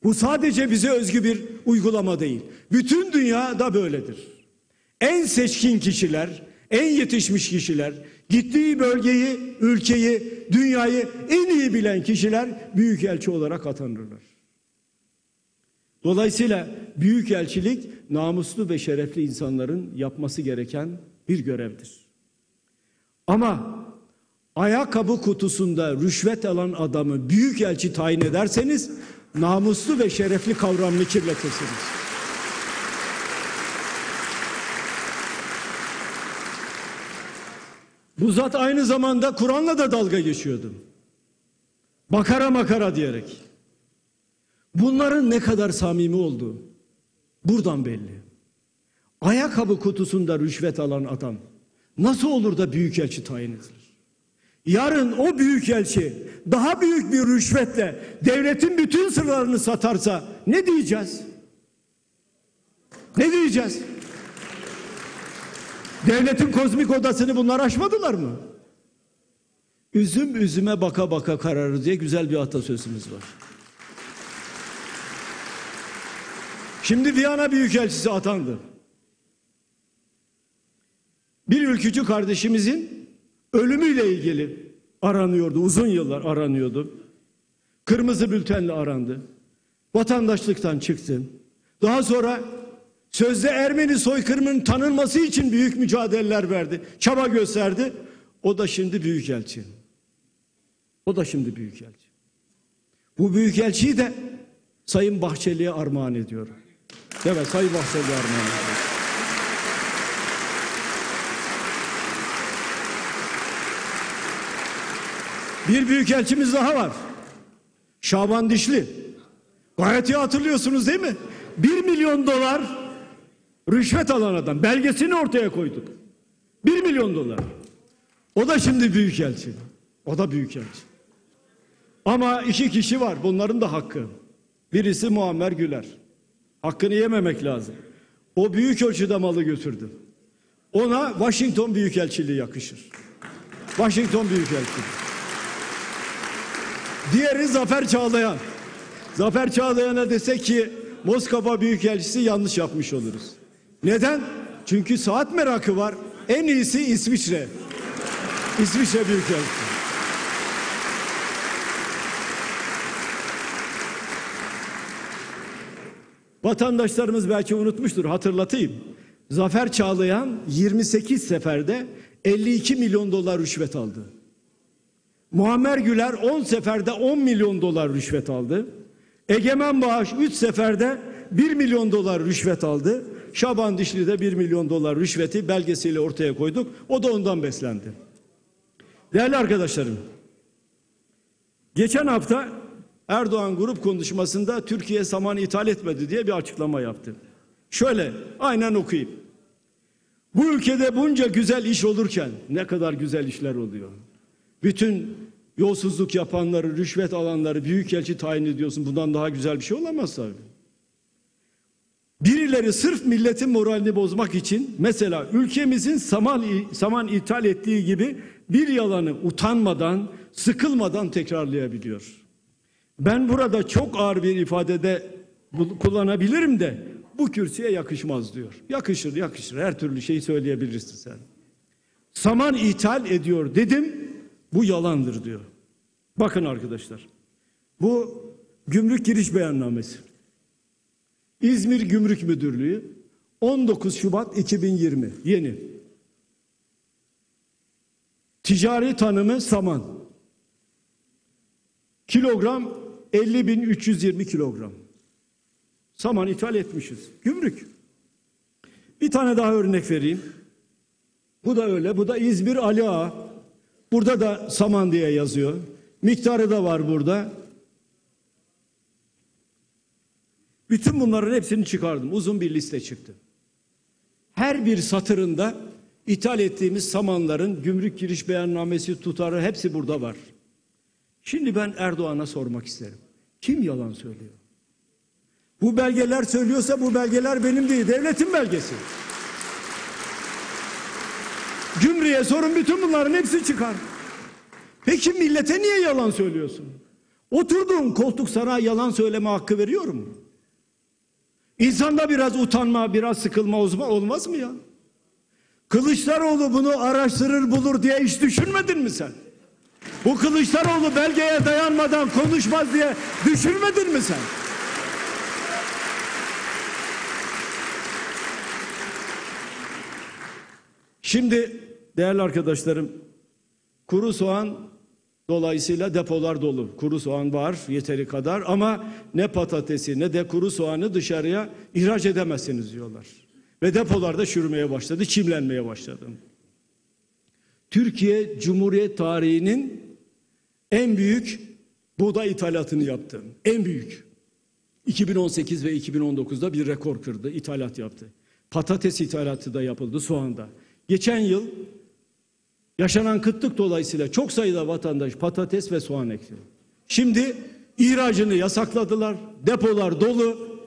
Bu sadece bize özgü bir uygulama değil. Bütün dünyada böyledir. En seçkin kişiler, en yetişmiş kişiler, gittiği bölgeyi, ülkeyi, dünyayı en iyi bilen kişiler büyük elçi olarak atanırlar. Dolayısıyla büyük elçilik namuslu ve şerefli insanların yapması gereken bir görevdir. Ama ayakkabı kutusunda rüşvet alan adamı büyük elçi tayin ederseniz namuslu ve şerefli kavramını kirletirsiniz. Bu zat aynı zamanda Kur'an'la da dalga geçiyordu. Bakara makara diyerek. Bunların ne kadar samimi olduğu buradan belli. Ayakkabı kutusunda rüşvet alan adam nasıl olur da büyükelçi tayin edilir? Yarın o büyükelçi daha büyük bir rüşvetle devletin bütün sırlarını satarsa ne diyeceğiz? Ne diyeceğiz? Devletin kozmik odasını bunlar aşmadılar mı? Üzüm üzüme baka baka kararır diye güzel bir atasözümüz var. Şimdi Viyana Büyükelçisi atandı. Bir ülkücü kardeşimizin ölümüyle ilgili aranıyordu. Uzun yıllar aranıyordu. Kırmızı bültenle arandı. Vatandaşlıktan çıktı. Daha sonra sözde Ermeni soykırımının tanınması için büyük mücadeleler verdi. Çaba gösterdi. O da şimdi büyükelçi. O da şimdi büyükelçi. Bu büyükelçiyi de Sayın Bahçeli'ye armağan ediyorum. Evet Sayın Bahçeli'ye armağan ediyorum. Bir büyükelçimiz daha var. Şaban Dişli. Gayet iyi hatırlıyorsunuz değil mi? Bir milyon dolar rüşvet alan adam. Belgesini ortaya koyduk. Bir milyon dolar. O da şimdi büyükelçi. O da büyükelçi. Ama iki kişi var. Bunların da hakkı. Birisi Muammer Güler. Hakkını yememek lazım. O büyük ölçüde malı götürdü. Ona Washington Büyükelçiliği yakışır. Washington Büyükelçiliği. Diğeri Zafer Çağlayan. Zafer Çağlayan'a desek ki Moskova Büyükelçisi yanlış yapmış oluruz. Neden? Çünkü saat merakı var. En iyisi İsviçre. İsviçre Büyükelçisi. Vatandaşlarımız belki unutmuştur hatırlatayım. Zafer Çağlayan 28 seferde 52 milyon dolar rüşvet aldı. Muammer Güler 10 seferde 10 milyon dolar rüşvet aldı. Egemen Bağış 3 seferde 1 milyon dolar rüşvet aldı. Şaban Dişli de 1 milyon dolar rüşveti belgesiyle ortaya koyduk. O da ondan beslendi. Değerli arkadaşlarım, geçen hafta Erdoğan grup konuşmasında Türkiye saman ithal etmedi diye bir açıklama yaptı. Şöyle aynen okuyayım. Bu ülkede bunca güzel iş olurken ne kadar güzel işler oluyor. Bütün yolsuzluk yapanları, rüşvet alanları büyükelçi tayin ediyorsun. Bundan daha güzel bir şey olamaz tabii. Birileri sırf milletin moralini bozmak için mesela ülkemizin saman, saman ithal ettiği gibi bir yalanı utanmadan, sıkılmadan tekrarlayabiliyor. Ben burada çok ağır bir ifadede kullanabilirim de bu kürsüye yakışmaz diyor. Yakışır, yakışır. Her türlü şeyi söyleyebilirsin sen. Saman ithal ediyor dedim. Bu yalandır diyor. Bakın arkadaşlar. Bu gümrük giriş beyannamesi. İzmir Gümrük Müdürlüğü 19 Şubat 2020 yeni. Ticari tanımı saman. Kilogram 50.320 kilogram. Saman ithal etmişiz. Gümrük. Bir tane daha örnek vereyim. Bu da öyle. Bu da İzmir Ali Ağa. Burada da saman diye yazıyor. Miktarı da var burada. Bütün bunların hepsini çıkardım. Uzun bir liste çıktı. Her bir satırında ithal ettiğimiz samanların gümrük giriş beyannamesi tutarı hepsi burada var. Şimdi ben Erdoğan'a sormak isterim. Kim yalan söylüyor? Bu belgeler söylüyorsa bu belgeler benim değil, devletin belgesi. Gümrüğe sorun bütün bunların hepsi çıkar. Peki millete niye yalan söylüyorsun? Oturduğun koltuk sana yalan söyleme hakkı veriyor mu? İnsanda biraz utanma, biraz sıkılma olmaz mı ya? Kılıçdaroğlu bunu araştırır bulur diye hiç düşünmedin mi sen? Bu Kılıçdaroğlu belgeye dayanmadan konuşmaz diye düşünmedin mi sen? Şimdi değerli arkadaşlarım kuru soğan dolayısıyla depolar dolu. Kuru soğan var yeteri kadar ama ne patatesi ne de kuru soğanı dışarıya ihraç edemezsiniz diyorlar. Ve depolarda çürümeye başladı, çimlenmeye başladı. Türkiye Cumhuriyet tarihinin en büyük buğday ithalatını yaptı. En büyük. 2018 ve 2019'da bir rekor kırdı, ithalat yaptı. Patates ithalatı da yapıldı soğanda. Geçen yıl yaşanan kıtlık dolayısıyla çok sayıda vatandaş patates ve soğan ekti. Şimdi ihracını yasakladılar. Depolar dolu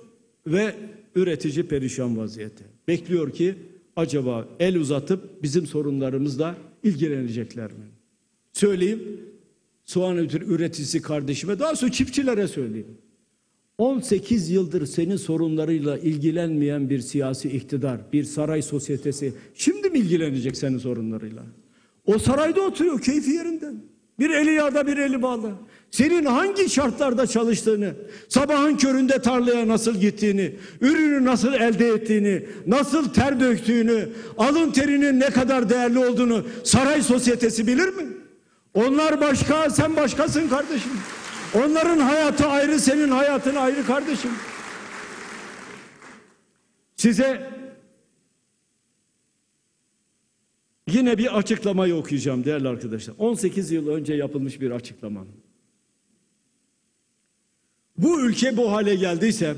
ve üretici perişan vaziyette. Bekliyor ki acaba el uzatıp bizim sorunlarımızla ilgilenecekler mi? Söyleyeyim soğan üreticisi kardeşime daha sonra çiftçilere söyleyeyim. 18 yıldır senin sorunlarıyla ilgilenmeyen bir siyasi iktidar, bir saray sosyetesi şimdi mi ilgilenecek senin sorunlarıyla? O sarayda oturuyor keyfi yerinden. Bir eli yağda bir eli bağlı. Senin hangi şartlarda çalıştığını, sabahın köründe tarlaya nasıl gittiğini, ürünü nasıl elde ettiğini, nasıl ter döktüğünü, alın terinin ne kadar değerli olduğunu saray sosyetesi bilir mi? Onlar başka, sen başkasın kardeşim. Onların hayatı ayrı, senin hayatın ayrı kardeşim. Size yine bir açıklamayı okuyacağım değerli arkadaşlar. 18 yıl önce yapılmış bir açıklama. Bu ülke bu hale geldiyse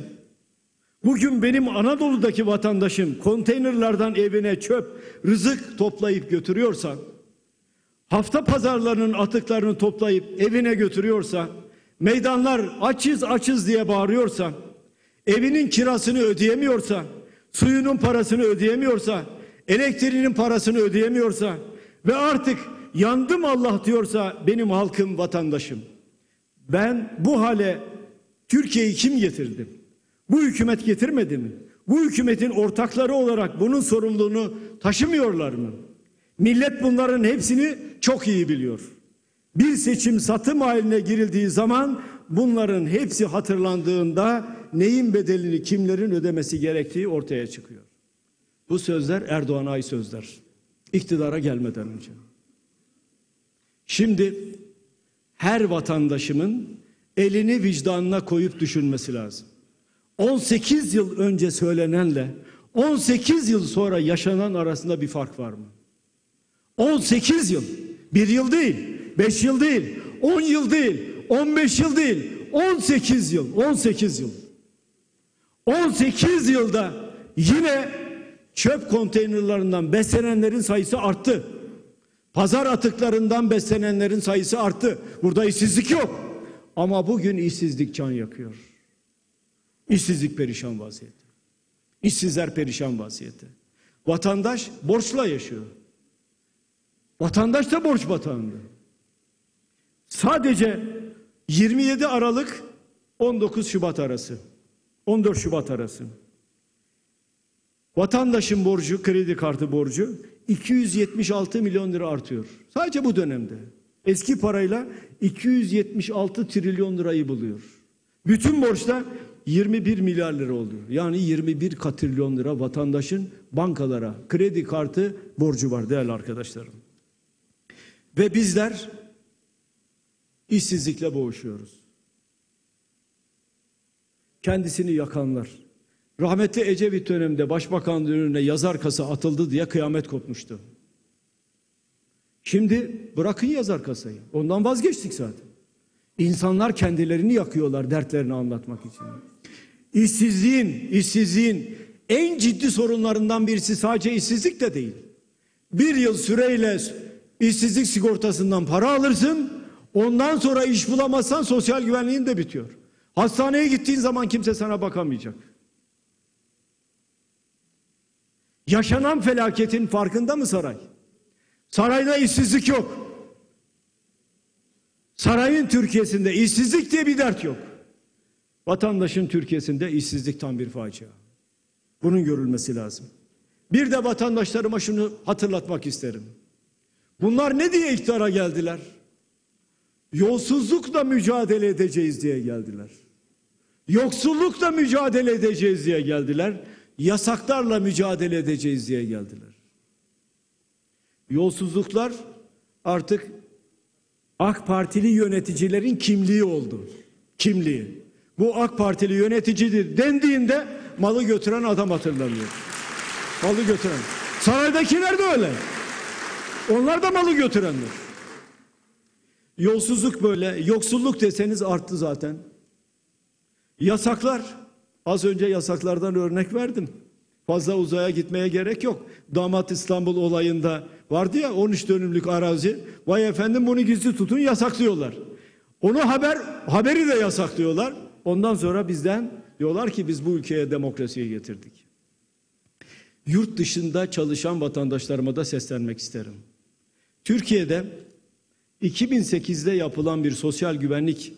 bugün benim Anadolu'daki vatandaşım konteynerlardan evine çöp, rızık toplayıp götürüyorsa hafta pazarlarının atıklarını toplayıp evine götürüyorsa meydanlar açız açız diye bağırıyorsa, evinin kirasını ödeyemiyorsa, suyunun parasını ödeyemiyorsa, elektriğinin parasını ödeyemiyorsa ve artık yandım Allah diyorsa benim halkım, vatandaşım. Ben bu hale Türkiye'yi kim getirdi? Bu hükümet getirmedi mi? Bu hükümetin ortakları olarak bunun sorumluluğunu taşımıyorlar mı? Millet bunların hepsini çok iyi biliyor. Bir seçim satım haline girildiği zaman bunların hepsi hatırlandığında neyin bedelini kimlerin ödemesi gerektiği ortaya çıkıyor. Bu sözler Erdoğan'a ait sözler. İktidara gelmeden önce. Şimdi her vatandaşımın elini vicdanına koyup düşünmesi lazım. 18 yıl önce söylenenle 18 yıl sonra yaşanan arasında bir fark var mı? 18 yıl, bir yıl değil, 5 yıl değil, 10 yıl değil, 15 yıl değil, 18 yıl, 18 yıl. 18 yılda yine çöp konteynerlarından beslenenlerin sayısı arttı. Pazar atıklarından beslenenlerin sayısı arttı. Burada işsizlik yok. Ama bugün işsizlik can yakıyor. İşsizlik perişan vaziyette. İşsizler perişan vaziyette. Vatandaş borçla yaşıyor. Vatandaş da borç batağında. Sadece 27 Aralık 19 Şubat arası. 14 Şubat arası. Vatandaşın borcu, kredi kartı borcu 276 milyon lira artıyor. Sadece bu dönemde. Eski parayla 276 trilyon lirayı buluyor. Bütün borçta 21 milyar lira oluyor. Yani 21 katrilyon lira vatandaşın bankalara kredi kartı borcu var değerli arkadaşlarım. Ve bizler işsizlikle boğuşuyoruz. Kendisini yakanlar. Rahmetli Ecevit döneminde başbakanlığın önüne yazar kasa atıldı diye kıyamet kopmuştu. Şimdi bırakın yazar kasayı. Ondan vazgeçtik zaten. İnsanlar kendilerini yakıyorlar dertlerini anlatmak için. İşsizliğin, işsizliğin en ciddi sorunlarından birisi sadece işsizlik de değil. Bir yıl süreyle işsizlik sigortasından para alırsın. Ondan sonra iş bulamazsan sosyal güvenliğin de bitiyor. Hastaneye gittiğin zaman kimse sana bakamayacak. Yaşanan felaketin farkında mı saray? Sarayda işsizlik yok. Sarayın Türkiye'sinde işsizlik diye bir dert yok. Vatandaşın Türkiye'sinde işsizlik tam bir facia. Bunun görülmesi lazım. Bir de vatandaşlarıma şunu hatırlatmak isterim. Bunlar ne diye iktidara geldiler? Yolsuzlukla mücadele edeceğiz diye geldiler. Yoksullukla mücadele edeceğiz diye geldiler. Yasaklarla mücadele edeceğiz diye geldiler. Yolsuzluklar artık AK Partili yöneticilerin kimliği oldu. Kimliği. Bu AK Partili yöneticidir dendiğinde malı götüren adam hatırlanıyor. Malı götüren. Saraydakiler de öyle. Onlar da malı götürenler. Yolsuzluk böyle, yoksulluk deseniz arttı zaten. Yasaklar, az önce yasaklardan örnek verdim. Fazla uzaya gitmeye gerek yok. Damat İstanbul olayında vardı ya 13 dönümlük arazi. Vay efendim bunu gizli tutun yasaklıyorlar. Onu haber haberi de yasaklıyorlar. Ondan sonra bizden diyorlar ki biz bu ülkeye demokrasiyi getirdik. Yurt dışında çalışan vatandaşlarıma da seslenmek isterim. Türkiye'de 2008'de yapılan bir sosyal güvenlik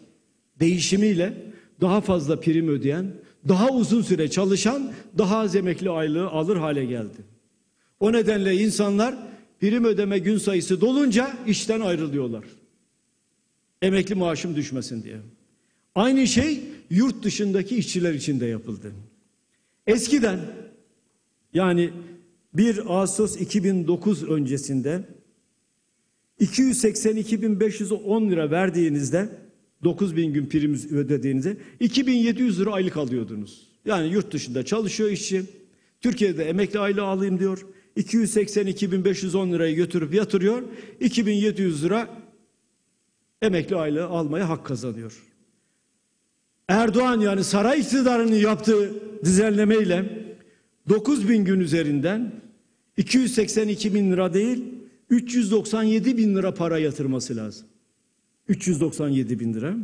değişimiyle daha fazla prim ödeyen, daha uzun süre çalışan, daha az emekli aylığı alır hale geldi. O nedenle insanlar prim ödeme gün sayısı dolunca işten ayrılıyorlar. Emekli maaşım düşmesin diye. Aynı şey yurt dışındaki işçiler için de yapıldı. Eskiden yani 1 Ağustos 2009 öncesinde 282.510 lira verdiğinizde 9000 gün prim ödediğinizde 2700 lira aylık alıyordunuz. Yani yurt dışında çalışıyor işçi. Türkiye'de emekli aylığı alayım diyor. 282.510 lirayı götürüp yatırıyor. 2700 lira emekli aylığı almaya hak kazanıyor. Erdoğan yani saray iktidarının yaptığı düzenlemeyle 9 bin gün üzerinden 282 bin lira değil 397 bin lira para yatırması lazım. 397 bin lira.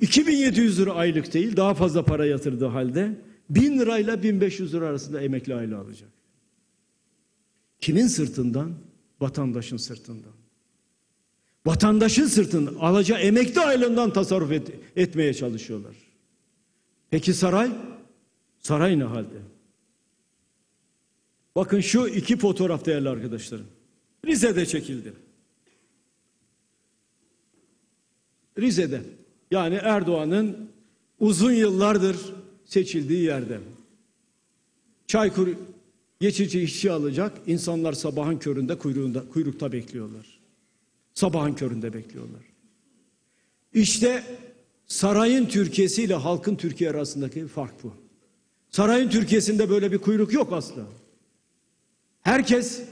2700 lira aylık değil daha fazla para yatırdığı halde 1000 lirayla 1500 lira arasında emekli aylığı alacak. Kimin sırtından? Vatandaşın sırtından. Vatandaşın sırtından alacağı emekli aylığından tasarruf et, etmeye çalışıyorlar. Peki saray? Saray ne halde? Bakın şu iki fotoğraf değerli arkadaşlarım. Rize'de çekildi. Rize'de. Yani Erdoğan'ın uzun yıllardır seçildiği yerde. Çaykur geçici işçi alacak. İnsanlar sabahın köründe kuyruğunda, kuyrukta bekliyorlar. Sabahın köründe bekliyorlar. İşte sarayın Türkiye'si ile halkın Türkiye arasındaki fark bu. Sarayın Türkiye'sinde böyle bir kuyruk yok asla. Herkes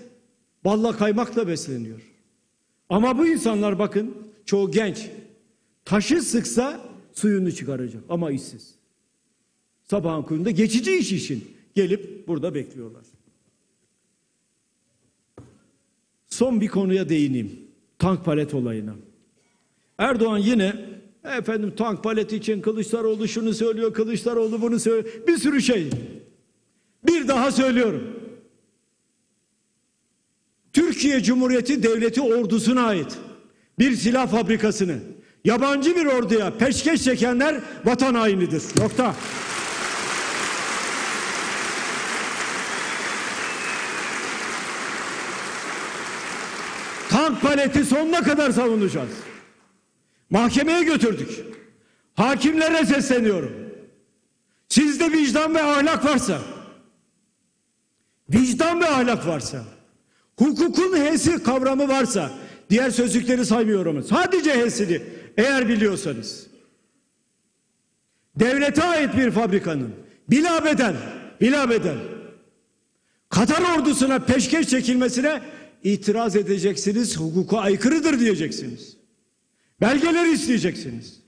balla kaymakla besleniyor. Ama bu insanlar bakın çoğu genç. Taşı sıksa suyunu çıkaracak ama işsiz. Sabahın kuyruğunda geçici iş için gelip burada bekliyorlar. Son bir konuya değineyim. Tank palet olayına. Erdoğan yine efendim tank palet için Kılıçdaroğlu şunu söylüyor, Kılıçdaroğlu bunu söylüyor. Bir sürü şey. Bir daha söylüyorum. Türkiye Cumhuriyeti Devleti ordusuna ait bir silah fabrikasını yabancı bir orduya peşkeş çekenler vatan hainidir. Nokta. Tank paleti sonuna kadar savunacağız. Mahkemeye götürdük. Hakimlere sesleniyorum. Sizde vicdan ve ahlak varsa, vicdan ve ahlak varsa, hukukun hesi kavramı varsa, diğer sözlükleri saymıyorum. Sadece hesini eğer biliyorsanız. Devlete ait bir fabrikanın bila bedel, bila bedel Katar ordusuna peşkeş çekilmesine itiraz edeceksiniz, hukuka aykırıdır diyeceksiniz. Belgeleri isteyeceksiniz.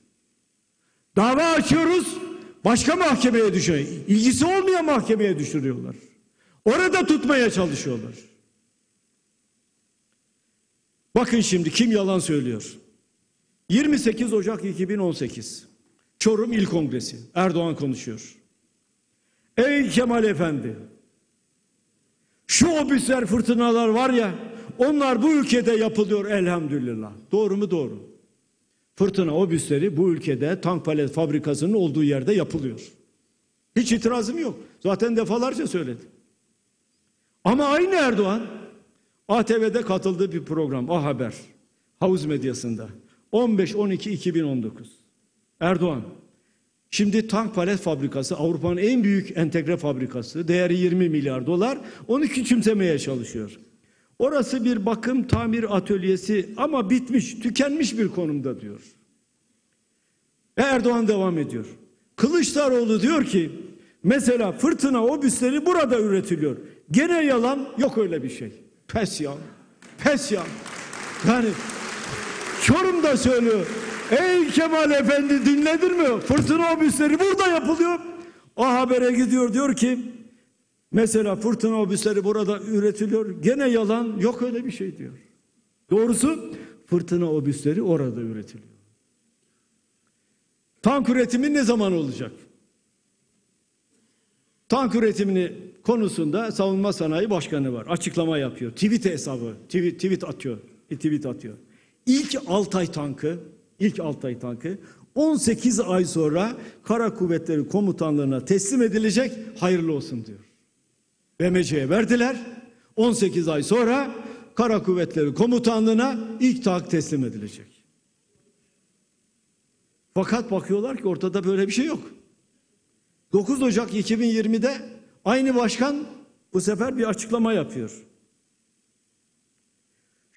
Dava açıyoruz, başka mahkemeye düşüyor. İlgisi olmayan mahkemeye düşürüyorlar. Orada tutmaya çalışıyorlar. Bakın şimdi kim yalan söylüyor. 28 Ocak 2018 Çorum İl Kongresi Erdoğan konuşuyor. Ey Kemal Efendi şu obüsler fırtınalar var ya onlar bu ülkede yapılıyor elhamdülillah. Doğru mu doğru? Fırtına obüsleri bu ülkede tank palet fabrikasının olduğu yerde yapılıyor. Hiç itirazım yok. Zaten defalarca söyledim. Ama aynı Erdoğan ATV'de katıldığı bir program A Haber havuz medyasında 15-12-2019 Erdoğan Şimdi tank palet fabrikası Avrupa'nın en büyük entegre fabrikası. Değeri 20 milyar dolar. Onu küçümsemeye çalışıyor. Orası bir bakım tamir atölyesi ama bitmiş, tükenmiş bir konumda diyor. Ve Erdoğan devam ediyor. Kılıçdaroğlu diyor ki mesela fırtına obüsleri burada üretiliyor. Gene yalan yok öyle bir şey. Pes ya. Pes ya. Yani Çorum'da söylüyor. Ey Kemal Efendi dinledin mi? Fırtına obüsleri burada yapılıyor. O habere gidiyor diyor ki mesela fırtına obüsleri burada üretiliyor. Gene yalan yok öyle bir şey diyor. Doğrusu fırtına obüsleri orada üretiliyor. Tank üretimi ne zaman olacak? Tank üretimini konusunda Savunma Sanayi Başkanı var. Açıklama yapıyor. Tweet hesabı, tweet, tweet atıyor. Tweet atıyor. İlk Altay tankı, ilk Altay tankı 18 ay sonra Kara Kuvvetleri Komutanlığı'na teslim edilecek hayırlı olsun diyor. BMC'ye verdiler. 18 ay sonra Kara Kuvvetleri Komutanlığı'na ilk tank teslim edilecek. Fakat bakıyorlar ki ortada böyle bir şey yok. 9 Ocak 2020'de aynı başkan bu sefer bir açıklama yapıyor.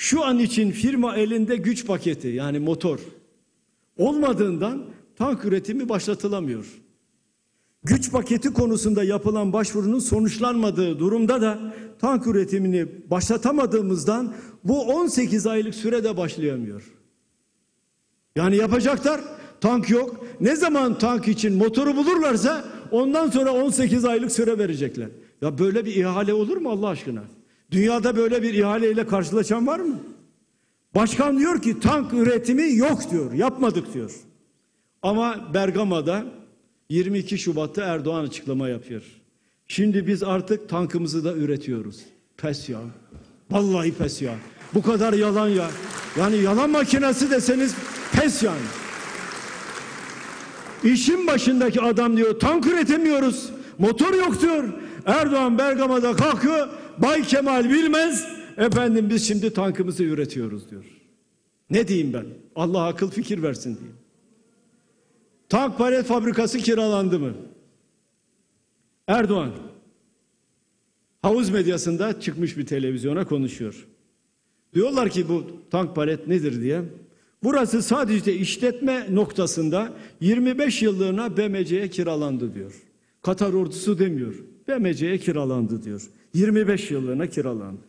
Şu an için firma elinde güç paketi yani motor olmadığından tank üretimi başlatılamıyor. Güç paketi konusunda yapılan başvurunun sonuçlanmadığı durumda da tank üretimini başlatamadığımızdan bu 18 aylık sürede başlayamıyor. Yani yapacaklar tank yok. Ne zaman tank için motoru bulurlarsa ondan sonra 18 aylık süre verecekler. Ya böyle bir ihale olur mu Allah aşkına? Dünyada böyle bir ihaleyle karşılaşan var mı? Başkan diyor ki tank üretimi yok diyor. Yapmadık diyor. Ama Bergama'da 22 Şubat'ta Erdoğan açıklama yapıyor. Şimdi biz artık tankımızı da üretiyoruz. Pes ya. Vallahi pes ya. Bu kadar yalan ya. Yani yalan makinesi deseniz pes yani. İşin başındaki adam diyor tank üretemiyoruz. Motor yok diyor. Erdoğan Bergama'da kalkıyor. Bay Kemal bilmez. Efendim biz şimdi tankımızı üretiyoruz diyor. Ne diyeyim ben? Allah akıl fikir versin diyeyim. Tank palet fabrikası kiralandı mı? Erdoğan havuz medyasında çıkmış bir televizyona konuşuyor. Diyorlar ki bu tank palet nedir diye. Burası sadece işletme noktasında 25 yıllığına BMC'ye kiralandı diyor. Katar ordusu demiyor. BMC'ye kiralandı diyor. 25 yıllığına kiralandı.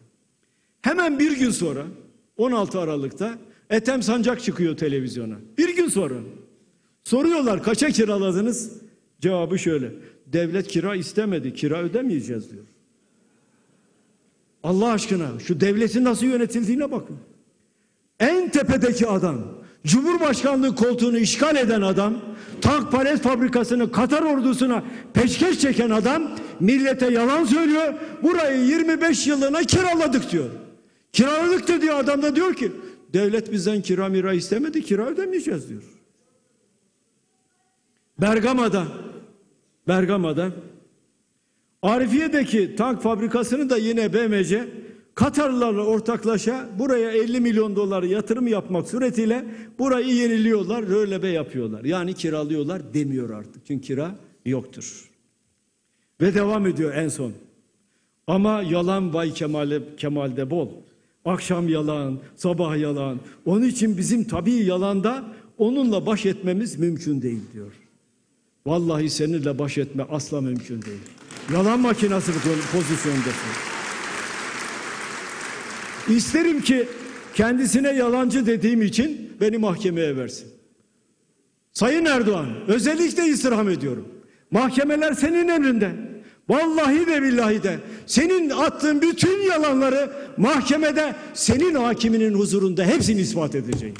Hemen bir gün sonra 16 Aralık'ta Ethem Sancak çıkıyor televizyona. Bir gün sonra. Soruyorlar kaça kiraladınız? Cevabı şöyle. Devlet kira istemedi. Kira ödemeyeceğiz diyor. Allah aşkına şu devletin nasıl yönetildiğine bakın. En tepedeki adam, Cumhurbaşkanlığı koltuğunu işgal eden adam, tank palet fabrikasını Katar ordusuna peşkeş çeken adam millete yalan söylüyor. Burayı 25 yılına kiraladık diyor. Kiraladık dediği adam da diyor ki devlet bizden kira mira istemedi kira ödemeyeceğiz diyor. Bergama'da Bergama'da Arifiye'deki tank fabrikasını da yine BMC Katarlılarla ortaklaşa buraya 50 milyon dolar yatırım yapmak suretiyle burayı yeniliyorlar, rölebe yapıyorlar. Yani kiralıyorlar demiyor artık. Çünkü kira yoktur. Ve devam ediyor en son. Ama yalan Bay Kemal'e, Kemal'de bol. Akşam yalan, sabah yalan. Onun için bizim tabii yalanda onunla baş etmemiz mümkün değil diyor. Vallahi seninle baş etme asla mümkün değil. Yalan makinası pozisyondasın. İsterim ki kendisine yalancı dediğim için beni mahkemeye versin. Sayın Erdoğan özellikle istirham ediyorum. Mahkemeler senin emrinde. Vallahi de billahi de senin attığın bütün yalanları mahkemede senin hakiminin huzurunda hepsini ispat edeceğim.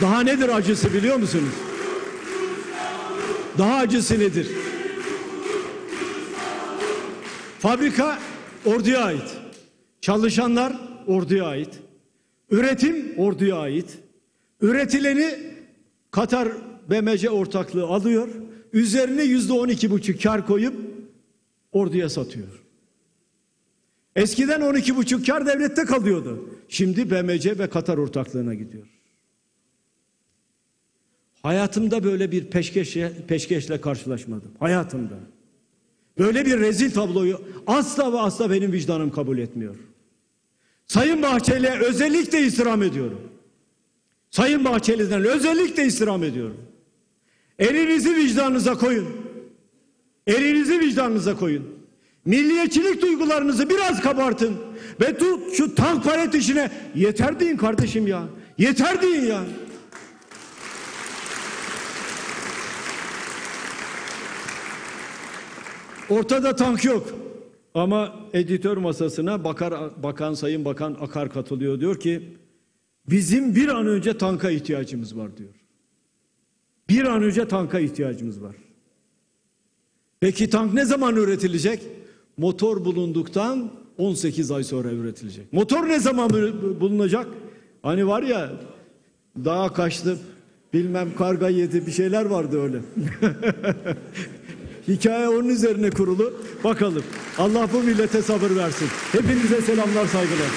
Daha nedir acısı biliyor musunuz? Daha acısı nedir? Fabrika orduya ait. Çalışanlar orduya ait. Üretim orduya ait. Üretileni Katar BMC ortaklığı alıyor. Üzerine yüzde on iki buçuk kar koyup orduya satıyor. Eskiden on iki buçuk kar devlette kalıyordu. Şimdi BMC ve Katar ortaklığına gidiyor. Hayatımda böyle bir peşkeşle, peşkeşle karşılaşmadım. Hayatımda. Böyle bir rezil tabloyu asla ve asla benim vicdanım kabul etmiyor. Sayın Bahçeli'ye özellikle istirham ediyorum. Sayın Bahçeli'den özellikle istirham ediyorum. Elinizi vicdanınıza koyun. Elinizi vicdanınıza koyun. Milliyetçilik duygularınızı biraz kabartın. Ve tut şu tank palet işine yeter deyin kardeşim ya. Yeter deyin ya. Ortada tank yok. Ama editör masasına bakar, bakan sayın bakan Akar katılıyor diyor ki bizim bir an önce tanka ihtiyacımız var diyor. Bir an önce tanka ihtiyacımız var. Peki tank ne zaman üretilecek? Motor bulunduktan 18 ay sonra üretilecek. Motor ne zaman bulunacak? Hani var ya dağa kaçtı bilmem karga yedi bir şeyler vardı öyle. Hikaye onun üzerine kurulu. Bakalım. Allah bu millete sabır versin. Hepinize selamlar saygılar.